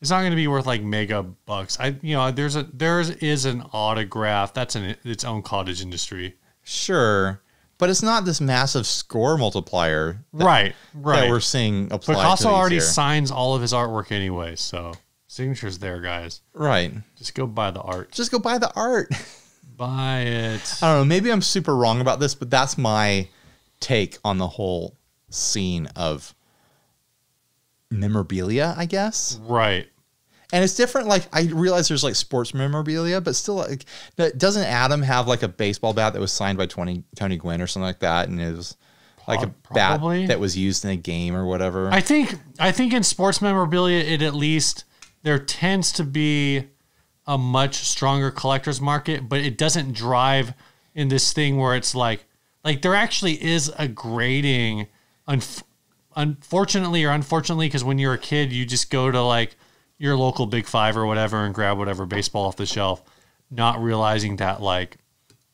It's not going to be worth like mega bucks. I, you know, there's a there is an autograph. That's an its own cottage industry. sure, but it's not this massive score multiplier that, right. Right. that we're seeing applied. Picasso already here. signs all of his artwork anyway, so signatures there, guys. right. Just go buy the art. Just go buy the art. Buy it. I don't know. Maybe I'm super wrong about this, but that's my take on the whole scene of memorabilia, I guess. Right. And it's different. Like I realize there's like sports memorabilia, but still, like doesn't Adam have like a baseball bat that was signed by Tony Tony Gwynn or something like that, and it was like a probably. bat that was used in a game or whatever. I think I think in sports memorabilia, it at least there tends to be a much stronger collector's market, but it doesn't drive in this thing where it's like like there actually is a grading. Unf- unfortunately or unfortunately, because when you're a kid, you just go to like your local Big Five or whatever and grab whatever baseball off the shelf, not realizing that like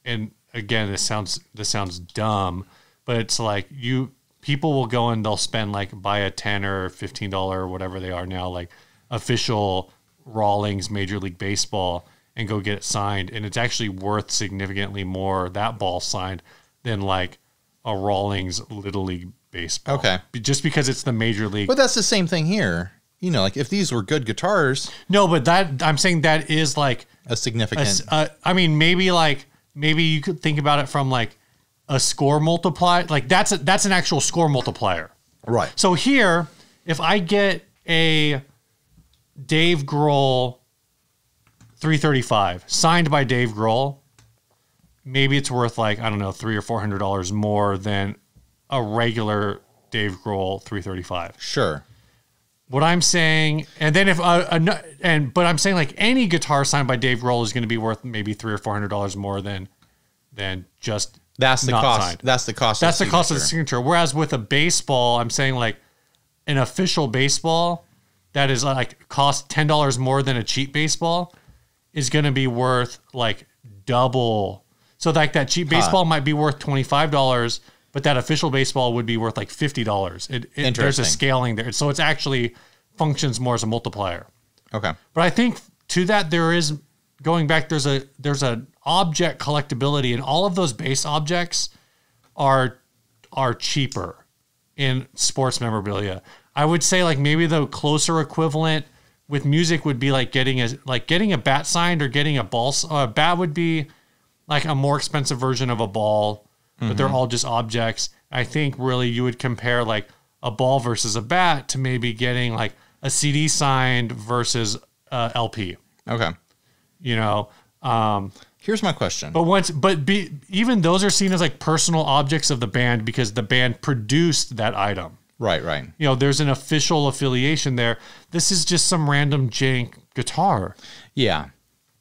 and again this sounds this sounds dumb but it's like you people will go and they'll spend like buy a 10 or 15 dollar or whatever they are now like official rawlings major league baseball and go get it signed. And it's actually worth significantly more that ball signed than like a rawlings little league baseball Okay. Just because it's the major league but that's the same thing here. You know, like if these were good guitars, no but that i'm saying that is like a a significant. s- uh, I mean, maybe like maybe you could think about it from like a score multiplier. Like that's a, that's an actual score multiplier. right. So here, if I get a Dave Grohl 335 signed by Dave Grohl, maybe it's worth like I don't know three or four hundred dollars more than a regular Dave Grohl 335 Sure. what I'm saying, and then if uh, and but I'm saying like any guitar signed by Dave Grohl is going to be worth maybe three or four hundred dollars more than than just That's the cost. signed. That's the cost. That's the of cost of the signature. signature. Whereas with a baseball, I'm saying like an official baseball that is like cost ten dollars more than a cheap baseball is going to be worth like double. So like that cheap baseball might be worth twenty five dollars, but that official baseball would be worth like fifty dollars. It, it there's a scaling there, so it's actually functions more as a multiplier. Okay. But I think to that there is going back. There's a there's an object collectability, and all of those base objects are are cheaper in sports memorabilia. I would say like maybe the closer equivalent with music would be like getting a like getting a bat signed or getting a ball. a bat would be like a more expensive version of a ball, but they're all just objects. I think really you would compare like a ball versus a bat to maybe getting like a CD signed versus uh, LP. Okay. You know, um, Here's my question. but once, but be, even those are seen as like personal objects of the band because the band produced that item. right. Right. You know, there's an official affiliation there. This is just some random jank guitar, Yeah.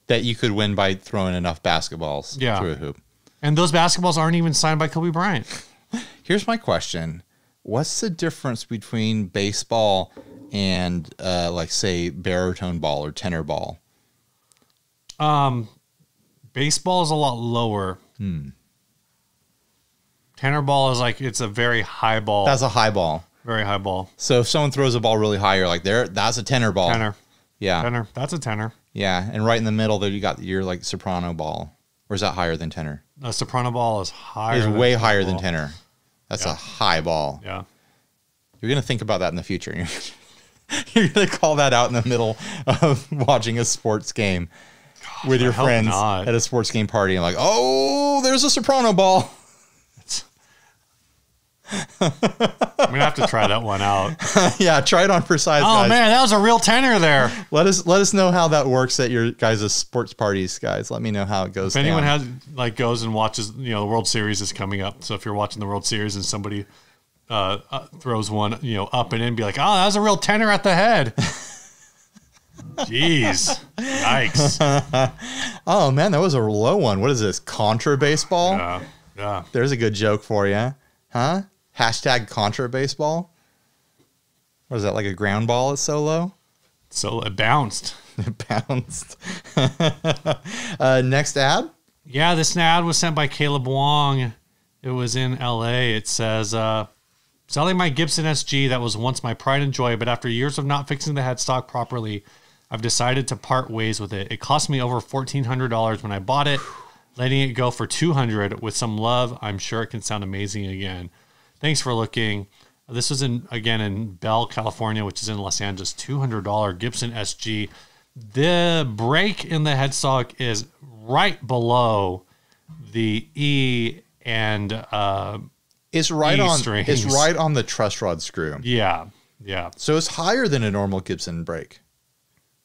That you could win by throwing enough basketballs Yeah. through a hoop. And those basketballs aren't even signed by Kobe Bryant. Here's my question. What's the difference between baseball and uh, like say baritone ball or tenor ball? Um, baseball is a lot lower. Tenor ball is like it's a very high ball, That's a high ball. very high ball. So if someone throws a ball really high, you're like, there, that's a tenor ball. Tenor, Yeah. tenor. That's a tenor. Yeah. And right in the middle there you got your like soprano ball. Or is that higher than tenor? A soprano ball is higher. It's way higher than ball. tenor. That's Yeah. a high ball. Yeah. You're gonna think about that in the future. You're gonna call that out in the middle of watching a sports game with your friends not. at a sports game party, and like, oh, there's a soprano ball. I'm gonna have to try that one out. yeah, try it on for size, Oh guys. man, that was a real tenor there. Let us let us know how that works at your guys' sports parties, guys. Let me know how it goes. If anyone down. has like goes and watches, you know, the World Series is coming up. So if you're watching the World Series and somebody uh, uh, throws one, you know, up and in, be like, oh, that was a real tenor at the head. Jeez, yikes! oh man, that was a low one. What is this? Contra baseball? Yeah, yeah. There's a good joke for you, huh? Hashtag contra baseball. What is that like a ground ball? It's so low. So it bounced. It bounced. uh, next ad. Yeah, this ad was sent by Caleb Wong. It was in LA. It says, uh, selling my Gibson SG that was once my pride and joy, but after years of not fixing the headstock properly, I've decided to part ways with it. It cost me over $1,400 when I bought it. Letting it go for 200 with some love, I'm sure it can sound amazing again. Thanks for looking. This was in again in Bell, California, which is in Los Angeles. $200 Gibson SG. The break in the headstock is right below the E and uh, It's right E on. strings. It's right on the truss rod screw. yeah, yeah. So it's higher than a normal Gibson break.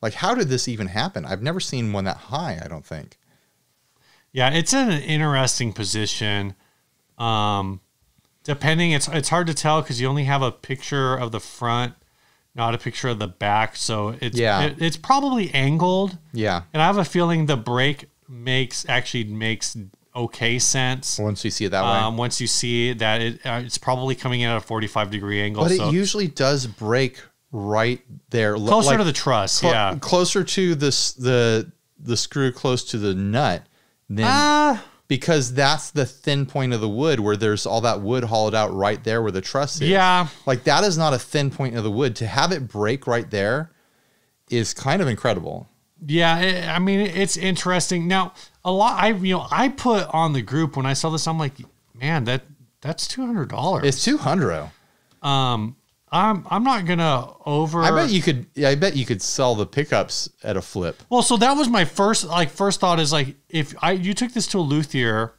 Like, how did this even happen? I've never seen one that high. I don't think. Yeah, it's in an interesting position. Um, depending, it's it's hard to tell because you only have a picture of the front, not a picture of the back. So it's Yeah. it- it's probably angled, Yeah. and I have a feeling the break makes actually makes okay sense. Once you see it that way. Um, once you see that it uh, it's probably coming in at a forty five degree angle, but so it usually does break right there, closer like, to the truss. clo- yeah, closer to this the the screw close to the nut. Then Ah, because that's the thin point of the wood where there's all that wood hollowed out right there where the truss is. yeah. Like that is not a thin point of the wood. To have it break right there is kind of incredible. Yeah, I mean it's interesting. Now, a lot I you know I put on the group when I saw this. I'm like, man, that that's two hundred dollars. It's two hundred. Um, I'm I'm not gonna over. I bet you could. Yeah, I bet you could sell the pickups at a flip. Well, so that was my first like first thought is like if I you took this to a luthier,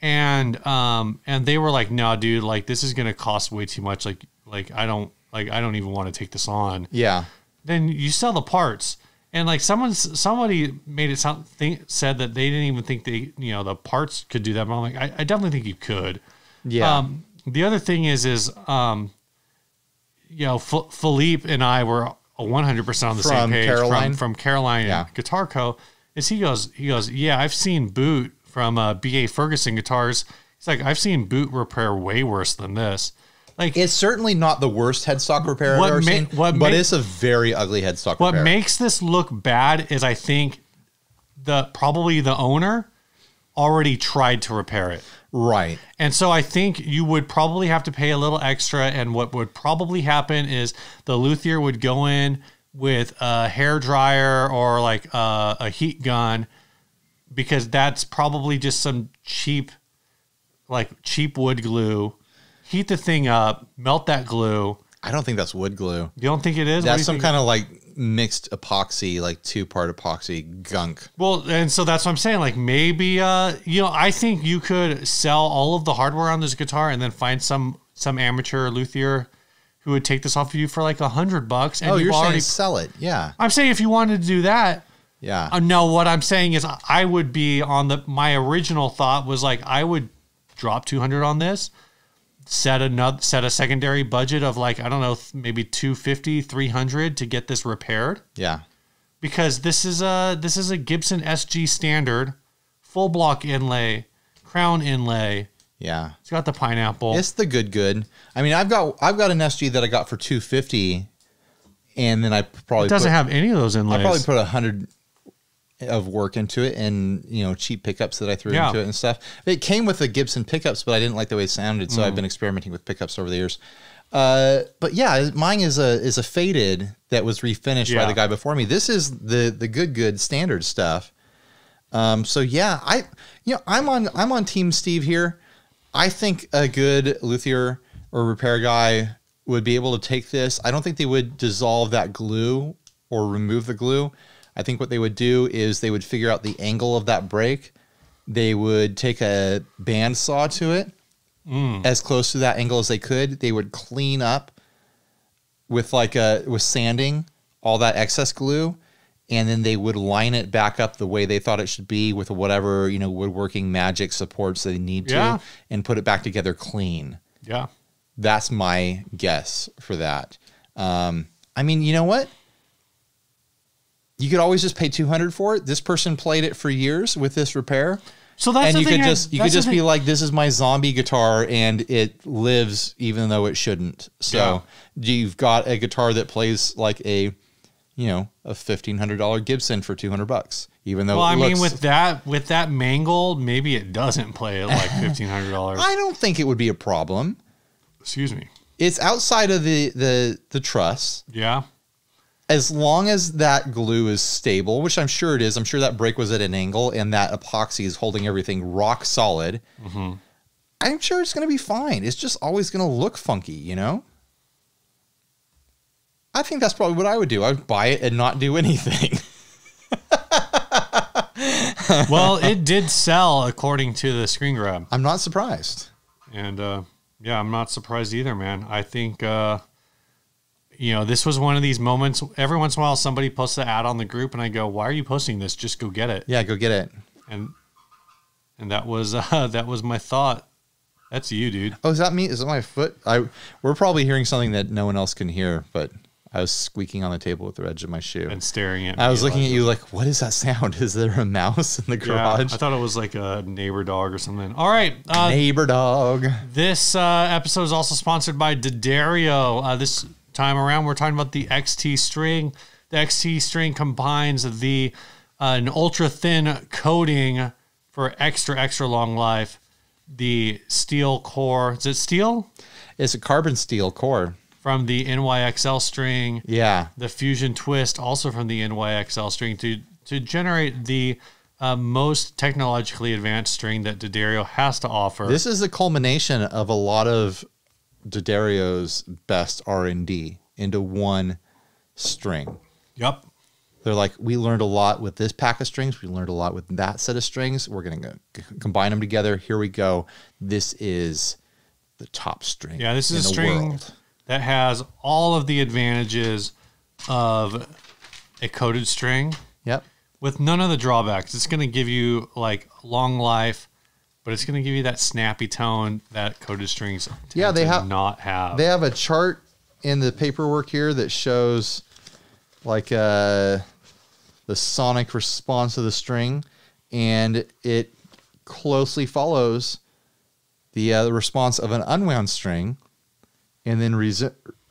and um and they were like, no, dude, like this is gonna cost way too much. Like like I don't like I don't even want to take this on. Yeah, then you sell the parts. And like someone, somebody made it sound think, said that they didn't even think they, you know, the parts could do that. But I'm like, I, I definitely think you could. yeah. Um, the other thing is, is um, you know, F- Philippe and I were 100 percent on the same page Caroline? from from Caroline Yeah. Guitar Co. Is he goes, he goes, yeah, I've seen Boot from uh, B.A. Ferguson guitars. He's like, I've seen Boot repair way worse than this. Like, it's certainly not the worst headstock repair I've ever ma- seen, what but ma- it's a very ugly headstock What repair. makes this look bad is I think the probably the owner already tried to repair it. Right. And so I think you would probably have to pay a little extra and what would probably happen is the luthier would go in with a hair dryer or like a, a heat gun because that's probably just some cheap like cheap wood glue. Heat the thing up, melt that glue. I don't think that's wood glue. You don't think it is? That's some kind of like mixed epoxy, like two part epoxy gunk. Well, and so that's what I'm saying. Like maybe, uh, you know, I think you could sell all of the hardware on this guitar and then find some some amateur luthier who would take this off of you for like a hundred bucks. And oh, you're already. saying sell it? Yeah, I'm saying if you wanted to do that, yeah. uh, no. What I'm saying is I would be on the. My original thought was like I would drop 200 on this. Set another set a secondary budget of like I don't know maybe 250 300 to get this repaired yeah. because this is a this is a Gibson SG standard, full block inlay, crown inlay. Yeah. It's got the pineapple. It's the good good. I mean, I've got I've got an SG that I got for 250 and then I probably it doesn't put, have any of those inlays. I probably put a 100 of work into it and, you know, cheap pickups that I threw Yeah. into it and stuff. It came with the Gibson pickups, but I didn't like the way it sounded, so Mm. I've been experimenting with pickups over the years. Uh, but yeah, mine is a is a faded that was refinished by the guy before me. This is the the good good standard stuff. Um, so yeah, I you know I'm on I'm on Team Steve here. I think a good luthier or repair guy would be able to take this. I don't think they would dissolve that glue or remove the glue. I think what they would do is they would figure out the angle of that break. They would take a band saw to it as close to that angle as they could. They would clean up with like a with sanding all that excess glue and then they would line it back up the way they thought it should be with whatever, you know, woodworking magic supports they need to and put it back together clean. Yeah. That's my guess for that. Um, I mean, you know what? You could always just pay 200 for it. This person played it for years with this repair. So that's and the you could I- just you could just be thing- like this is my zombie guitar and it lives even though it shouldn't. So you've got a guitar that plays like a you know, a $1500 Gibson for 200 bucks even though Well, I mean, with that with that mangle, maybe it doesn't play at like fifteen hundred dollars. I don't think it would be a problem. Excuse me. It's outside of the the the truss. Yeah. As long as that glue is stable, which I'm sure it is, I'm sure that break was at an angle and that epoxy is holding everything rock solid. Mm-hmm. I'm sure it's going to be fine. It's just always going to look funky, you know? I think that's probably what I would do. I would buy it and not do anything. Well, it did sell according to the screen grab, I'm not surprised. and uh, yeah, I'm not surprised either, man. I think uh, you know this was one of these moments. Every once in a while, somebody posts an ad on the group, and I go, "Why are you posting this? Just go get it." Yeah, go get it. And and that was uh, that was my thought. That's you, dude. Oh, is that me? Is it my foot? I we're probably hearing something that no one else can hear, but I was squeaking on the table with the edge of my shoe. And staring at. I was looking like- at you like, what is that sound? Is there a mouse in the Yeah, garage? I thought it was like a neighbor dog or something. All right, uh, Neighbor dog. This uh, episode is also sponsored by D'Addario. Uh, this time around, we're talking about the XT string. The XT string combines the uh, an ultra thin coating for extra extra long life. The steel core is it steel It's a carbon steel core. from the NYXL string. Yeah. The fusion twist also from the NYXL string to to generate the uh, most technologically advanced string that D'Addario has to offer. This is the culmination of a lot of D'Addario's best R&D into one string. yep. They're like, we learned a lot with this pack of strings. We learned a lot with that set of strings. We're going to combine them together. Here we go. This is the top string. Yeah, this is a string world. that has all of the advantages of a coated string Yep. with none of the drawbacks. It's going to give you like long life, but it's going to give you that snappy tone that coated strings tend Yeah, they to have- not have. They have a chart in the paperwork here that shows like uh, the sonic response of the string, and it closely follows the uh, response of an unwound string, and then res-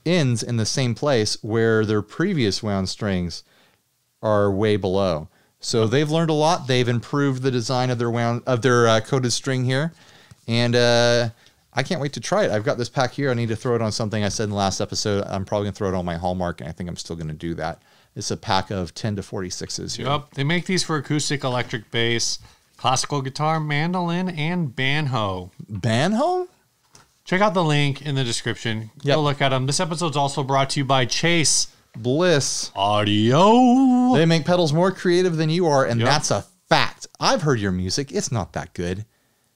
ends in the same place where their previous wound strings are way below. So they've learned a lot. They've improved the design of their wound of their uh, coated string here, and uh, I can't wait to try it. I've got this pack here. I need to throw it on something I said in the last episode. I'm probably gonna throw it on my Hallmark, and I think I'm still gonna do that. It's a pack of 10 to 46s here. Yep. They make these for acoustic, electric bass, classical guitar, mandolin, and banjo. Banjo? Check out the link in the description. Yep. Go look at them. This episode's also brought to you by Chase Bliss. Audio. They make pedals more creative than you are, and Yep. that's a fact. I've heard your music. It's not that good.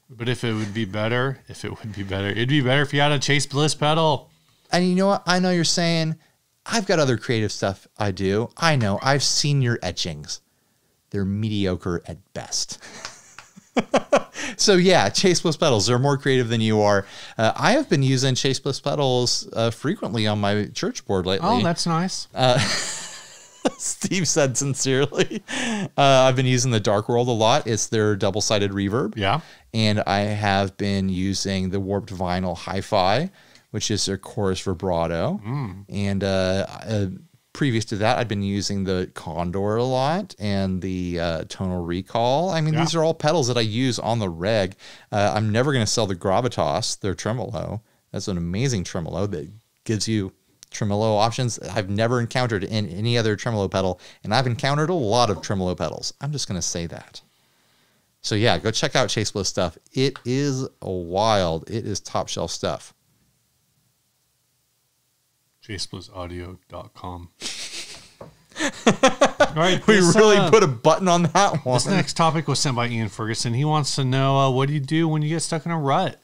But if it would be better, if it would be better, it'd be better if you had a Chase Bliss pedal. And you know what? I know you're saying, I've got other creative stuff I do. I know. I've seen your etchings. They're mediocre at best. so yeah, Chase Bliss pedals. They're more creative than you are. Uh, I have been using Chase Bliss pedals uh, frequently on my church board lately. Oh, that's nice. Steve said sincerely. Uh, I've been using the Dark World a lot. It's their double-sided reverb. yeah. and I have been using the Warped Vinyl Hi-Fi, which is their chorus vibrato. And uh, uh, previous to that, I'd been using the Condor a lot and the uh, Tonal Recall. I mean, Yeah. these are all pedals that I use on the reg. Uh, I'm never going to sell the Gravitas, their tremolo. That's an amazing tremolo that gives you tremolo options I've never encountered in any other tremolo pedal, and I've encountered a lot of tremolo pedals. I'm just going to say that. So yeah, go check out Chase Bliss stuff. It is wild. It is top shelf stuff. ChaseBlissAudio.com. All right, We this, really uh, put a button on that one. This next topic was sent by Ian Ferguson. He wants to know uh, what do you do when you get stuck in a rut?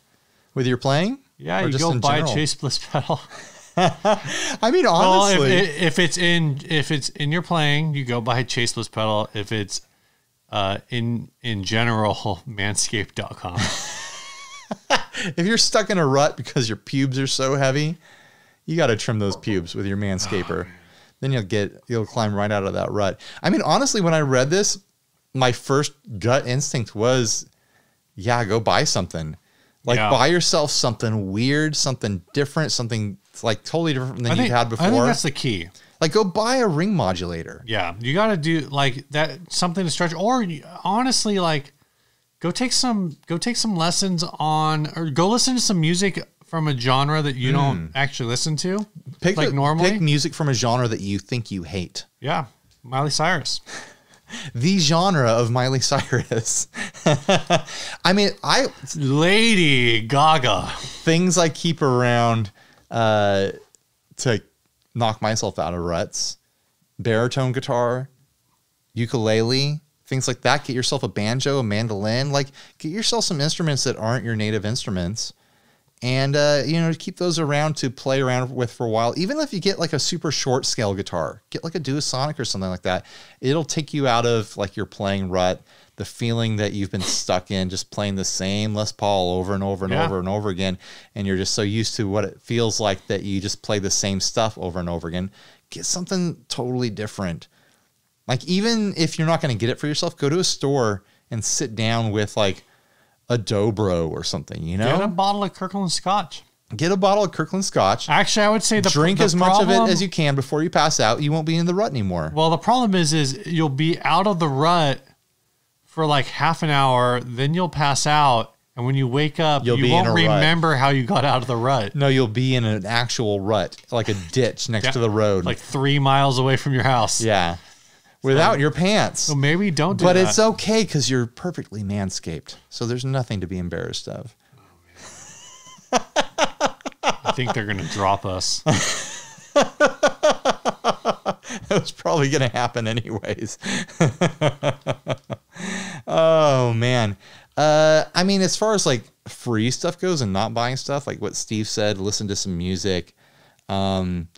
With your playing? Yeah, Or you just go buy general? a Chase Bliss pedal. I mean, Well, if, honestly, if it's in if it's in your playing, you go buy a Chase Bliss pedal. If it's uh, in in general, Manscaped.com. if you're stuck in a rut because your pubes are so heavy, you got to trim those pubes with your manscaper. Oh, then you'll get you'll climb right out of that rut. I mean, honestly, when I read this, my first gut instinct was, yeah, go buy something. Like Yeah. buy yourself something weird, something different, something like totally different than think you've had before. I think that's the key. like go buy a ring modulator. Yeah, you got to do like that something to stretch, or honestly, like go take some go take some lessons on, or go listen to some music from a genre that you don't actually listen to. Hmm. Pick like a- normally. pick music from a genre that you think you hate. yeah, Miley Cyrus. The genre of Miley Cyrus. I mean, I Lady Gaga. things I keep around uh, to knock myself out of ruts: baritone guitar, ukulele, things like that. Get yourself a banjo, a mandolin. Like, get yourself some instruments that aren't your native instruments, and uh, you know, keep those around to play around with for a while. Even if you get like a super short scale guitar, get like a Duosonic or something like that. It'll take you out of like your playing rut. The feeling that you've been stuck in just playing the same Les Paul over and over and Yeah. over and over again, and you're just so used to what it feels like that you just play the same stuff over and over again. Get something totally different. Like even if you're not going to get it for yourself, go to a store and sit down with like a Dobro or something. You know, Get a bottle of Kirkland Scotch. get a bottle of Kirkland Scotch. Actually, I would say the drink the as much of it as you can before you pass out. You won't be in the rut anymore. Well, the problem is, is you'll be out of the rut for like half an hour, then you'll pass out, and when you wake up, You'll you be in won't a rut. remember how you got out of the rut. No, you'll be in an actual rut, like a ditch next Yeah, to the road. like three miles away from your house. yeah, without your pants. So maybe don't do But that. it's okay because you're perfectly manscaped, so there's nothing to be embarrassed of. I think they're gonna drop us. It was probably going to happen anyways. oh man. Uh, I mean, as far as like free stuff goes and not buying stuff, like what Steve said, listen to some music. Um,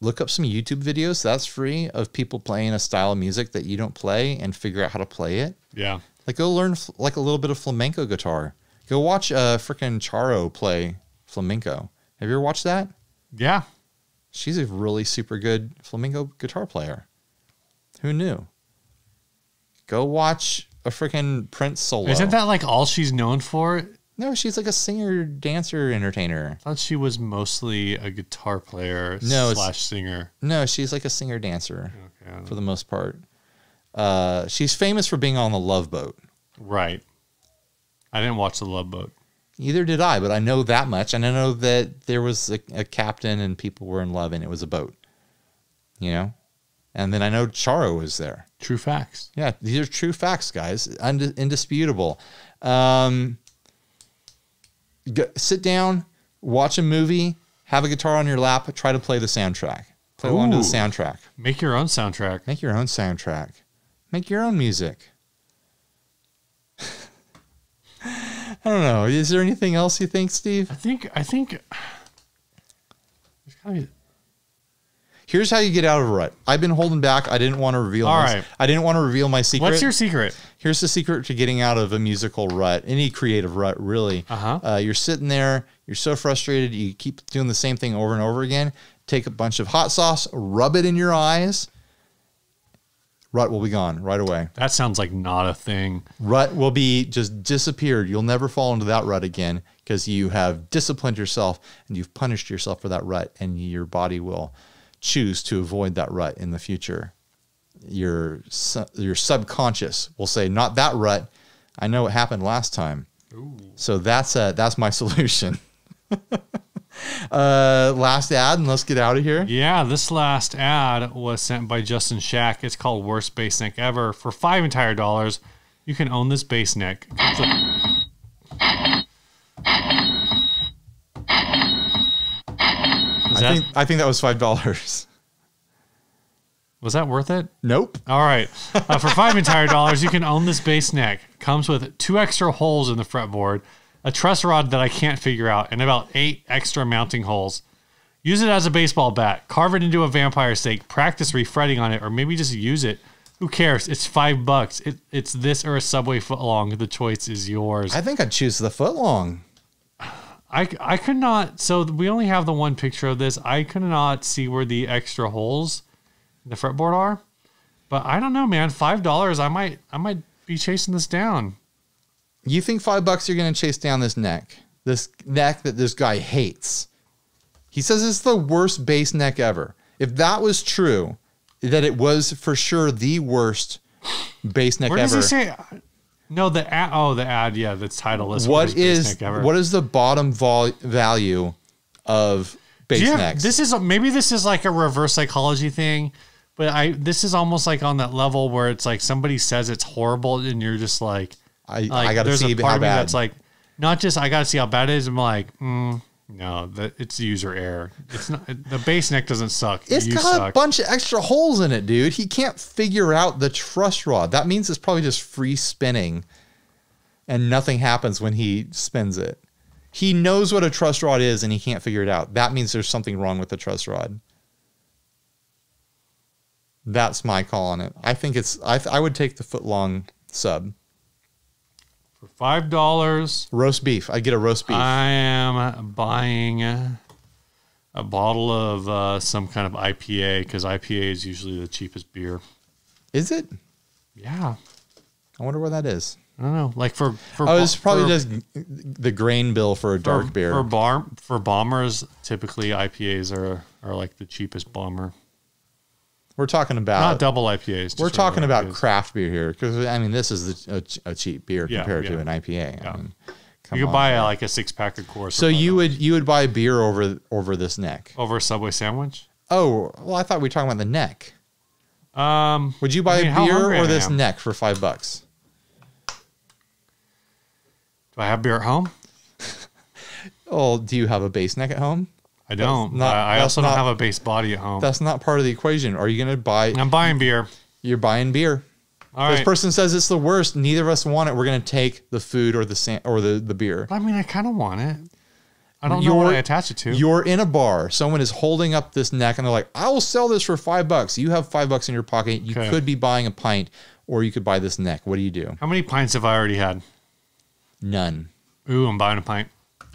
look up some YouTube videos. That's free of people playing a style of music that you don't play and figure out how to play it. Yeah. Like go learn like a little bit of flamenco guitar. Go watch uh freaking Charo play flamenco. Have you ever watched that? Yeah. She's a really super good flamenco guitar player. Who knew? Go watch a freaking Prince solo. Isn't that like all she's known for? No, she's like a singer, dancer, entertainer. I thought she was mostly a guitar player No, slash singer. No, she's like a singer dancer Okay. for the most part. Uh, she's famous for being on the Love Boat. Right. I didn't watch the Love Boat. Neither did I, but I know that much, and I know that there was a, a captain and people were in love, and it was a boat. You know, and then I know Charo was there. True facts. Yeah, these are true facts, guys. Indisputable. Um, go, sit down, watch a movie, have a guitar on your lap, try to play the soundtrack. Play along to the soundtrack. Make your own soundtrack. Make your own soundtrack. Make your own music. I don't know. Is there anything else you think, Steve? I think I think there's gotta be Here's how you get out of a rut. I've been holding back. I didn't want to reveal. All my, right. I didn't want to reveal my secret. What's your secret? Here's the secret to getting out of a musical rut, any creative rut, really. Uh-huh. Uh, you're sitting there, you're so frustrated, you keep doing the same thing over and over again. Take a bunch of hot sauce, rub it in your eyes. Rut will be gone right away. That sounds like not a thing. Rut will be just disappeared. You'll never fall into that rut again because you have disciplined yourself and you've punished yourself for that rut, and your body will choose to avoid that rut in the future. Your your subconscious will say, "Not that rut. I know what happened last time." So that's uh, that's my solution. uh, last ad, and let's get out of here. Yeah, this last ad was sent by Justin Shack. It's called Worst Bass Neck Ever. For five entire dollars, you can own this bass neck. It's a- Is think I think that was five dollars. Was that worth it? Nope. All right. Uh, for five entire dollars, you can own this bass neck. Comes with two extra holes in the fretboard, a truss rod that I can't figure out, and about eight extra mounting holes. Use it as a baseball bat. Carve it into a vampire stake. Practice refretting on it, or maybe just use it. Who cares? It's five bucks. It, it's this or a Subway footlong. The choice is yours. I think I'd choose the foot long. I, I could not. So we only have the one picture of this. I could not see where the extra holes in the fretboard are. But I don't know, man. Five dollars. I might I might be chasing this down. You think five bucks you're gonna chase down this neck? This neck that this guy hates. He says it's the worst bass neck ever. If that was true, that it was for sure the worst bass neck Where does ever. he say? No, the ad. Oh, the ad. Yeah, the title is what is what is the bottom vol- value of you have-? This is maybe this is like a reverse psychology thing, but I this is almost like on that level where it's like somebody says it's horrible and you're just like, I, like I got to see how bad. that's like, not just I got to see how bad it is. I'm like, mm, no, that it's user error. It's not the bass neck doesn't suck. It's you got suck. a bunch of extra holes in it, dude. He can't figure out the truss rod. That means it's probably just free spinning and nothing happens when he spins it. He knows what a truss rod is and he can't figure it out. That means there's something wrong with the truss rod. That's my call on it. I think it's, I, I would take the foot long sub. For five dollars, Roast beef. I'd get a roast beef. I am buying a bottle of uh, some kind of IPA because IPA is usually the cheapest beer. is it? Yeah, I wonder what that is. I don't know. Like for for Oh, it's probably for- just the grain bill for a dark for, beer. for bar for bombers. Typically, IPAs are are like the cheapest bomber. We're talking about Not double IPAs. We're talking about IPAs. craft beer here because I mean this is a, a cheap beer Yeah, compared to an IPA. Yeah. I mean, You could buy a, like a six pack of course. so you would you would buy beer over over this neck? over a Subway sandwich. Oh, well, I thought we were talking about the neck. Um, Would you buy I mean, a beer or this neck for five bucks? do I have beer at home? Oh, do you have a bass neck at home? I don't. not- I, also don't have a bass body at home. That's not part of the equation. Are you going to buy? I'm buying beer. You're buying beer. All this right. person says it's the worst. Neither of us want it. We're going to take the food or the or the the beer. I mean, I kind of want it. I don't know what I attach it to. You're in a bar. Someone is holding up this neck, and they're like, "I will sell this for five bucks." You have five bucks in your pocket. You Okay. could be buying a pint, or you could buy this neck. What do you do? How many pints have I already had? None. Ooh, I'm buying a pint.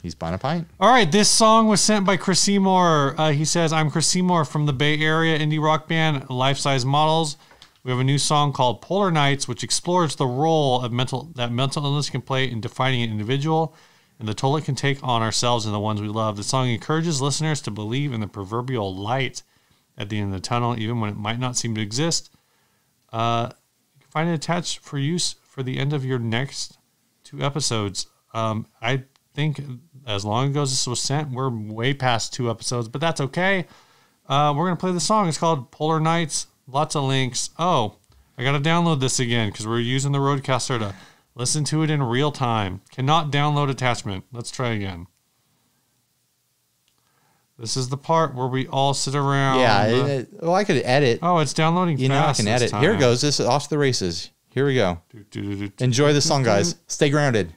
He's buying a pint. All right, this song was sent by Chris Seymour. Uh, he says, I'm Chris Seymour from the Bay Area indie rock band Life Size Models. We have a new song called Polar Nights, which explores the role of mental that mental illness can play in defining an individual and the toll it can take on ourselves and the ones we love. The song encourages listeners to believe in the proverbial light at the end of the tunnel, even when it might not seem to exist. Uh, you can find it attached for use for the end of your next two episodes. Um, I think as long ago as this was sent, we're way past two episodes, but that's okay. Uh, we're gonna play the song. It's called Polar Nights. Lots of links. Oh, I gotta download this again because we're using the Rodecaster to listen to it in real time. Cannot download attachment. Let's try again. This is the part where we all sit around. yeah. it- it- well, I could edit. oh, it's downloading. you know, I can edit. Here it goes. This is off to the races. Here we go. Do, do, do. Enjoy the song, guys. Stay grounded.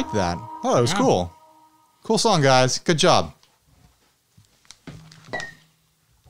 I liked that. Oh, that was Yeah. cool. Cool song, guys. Good job.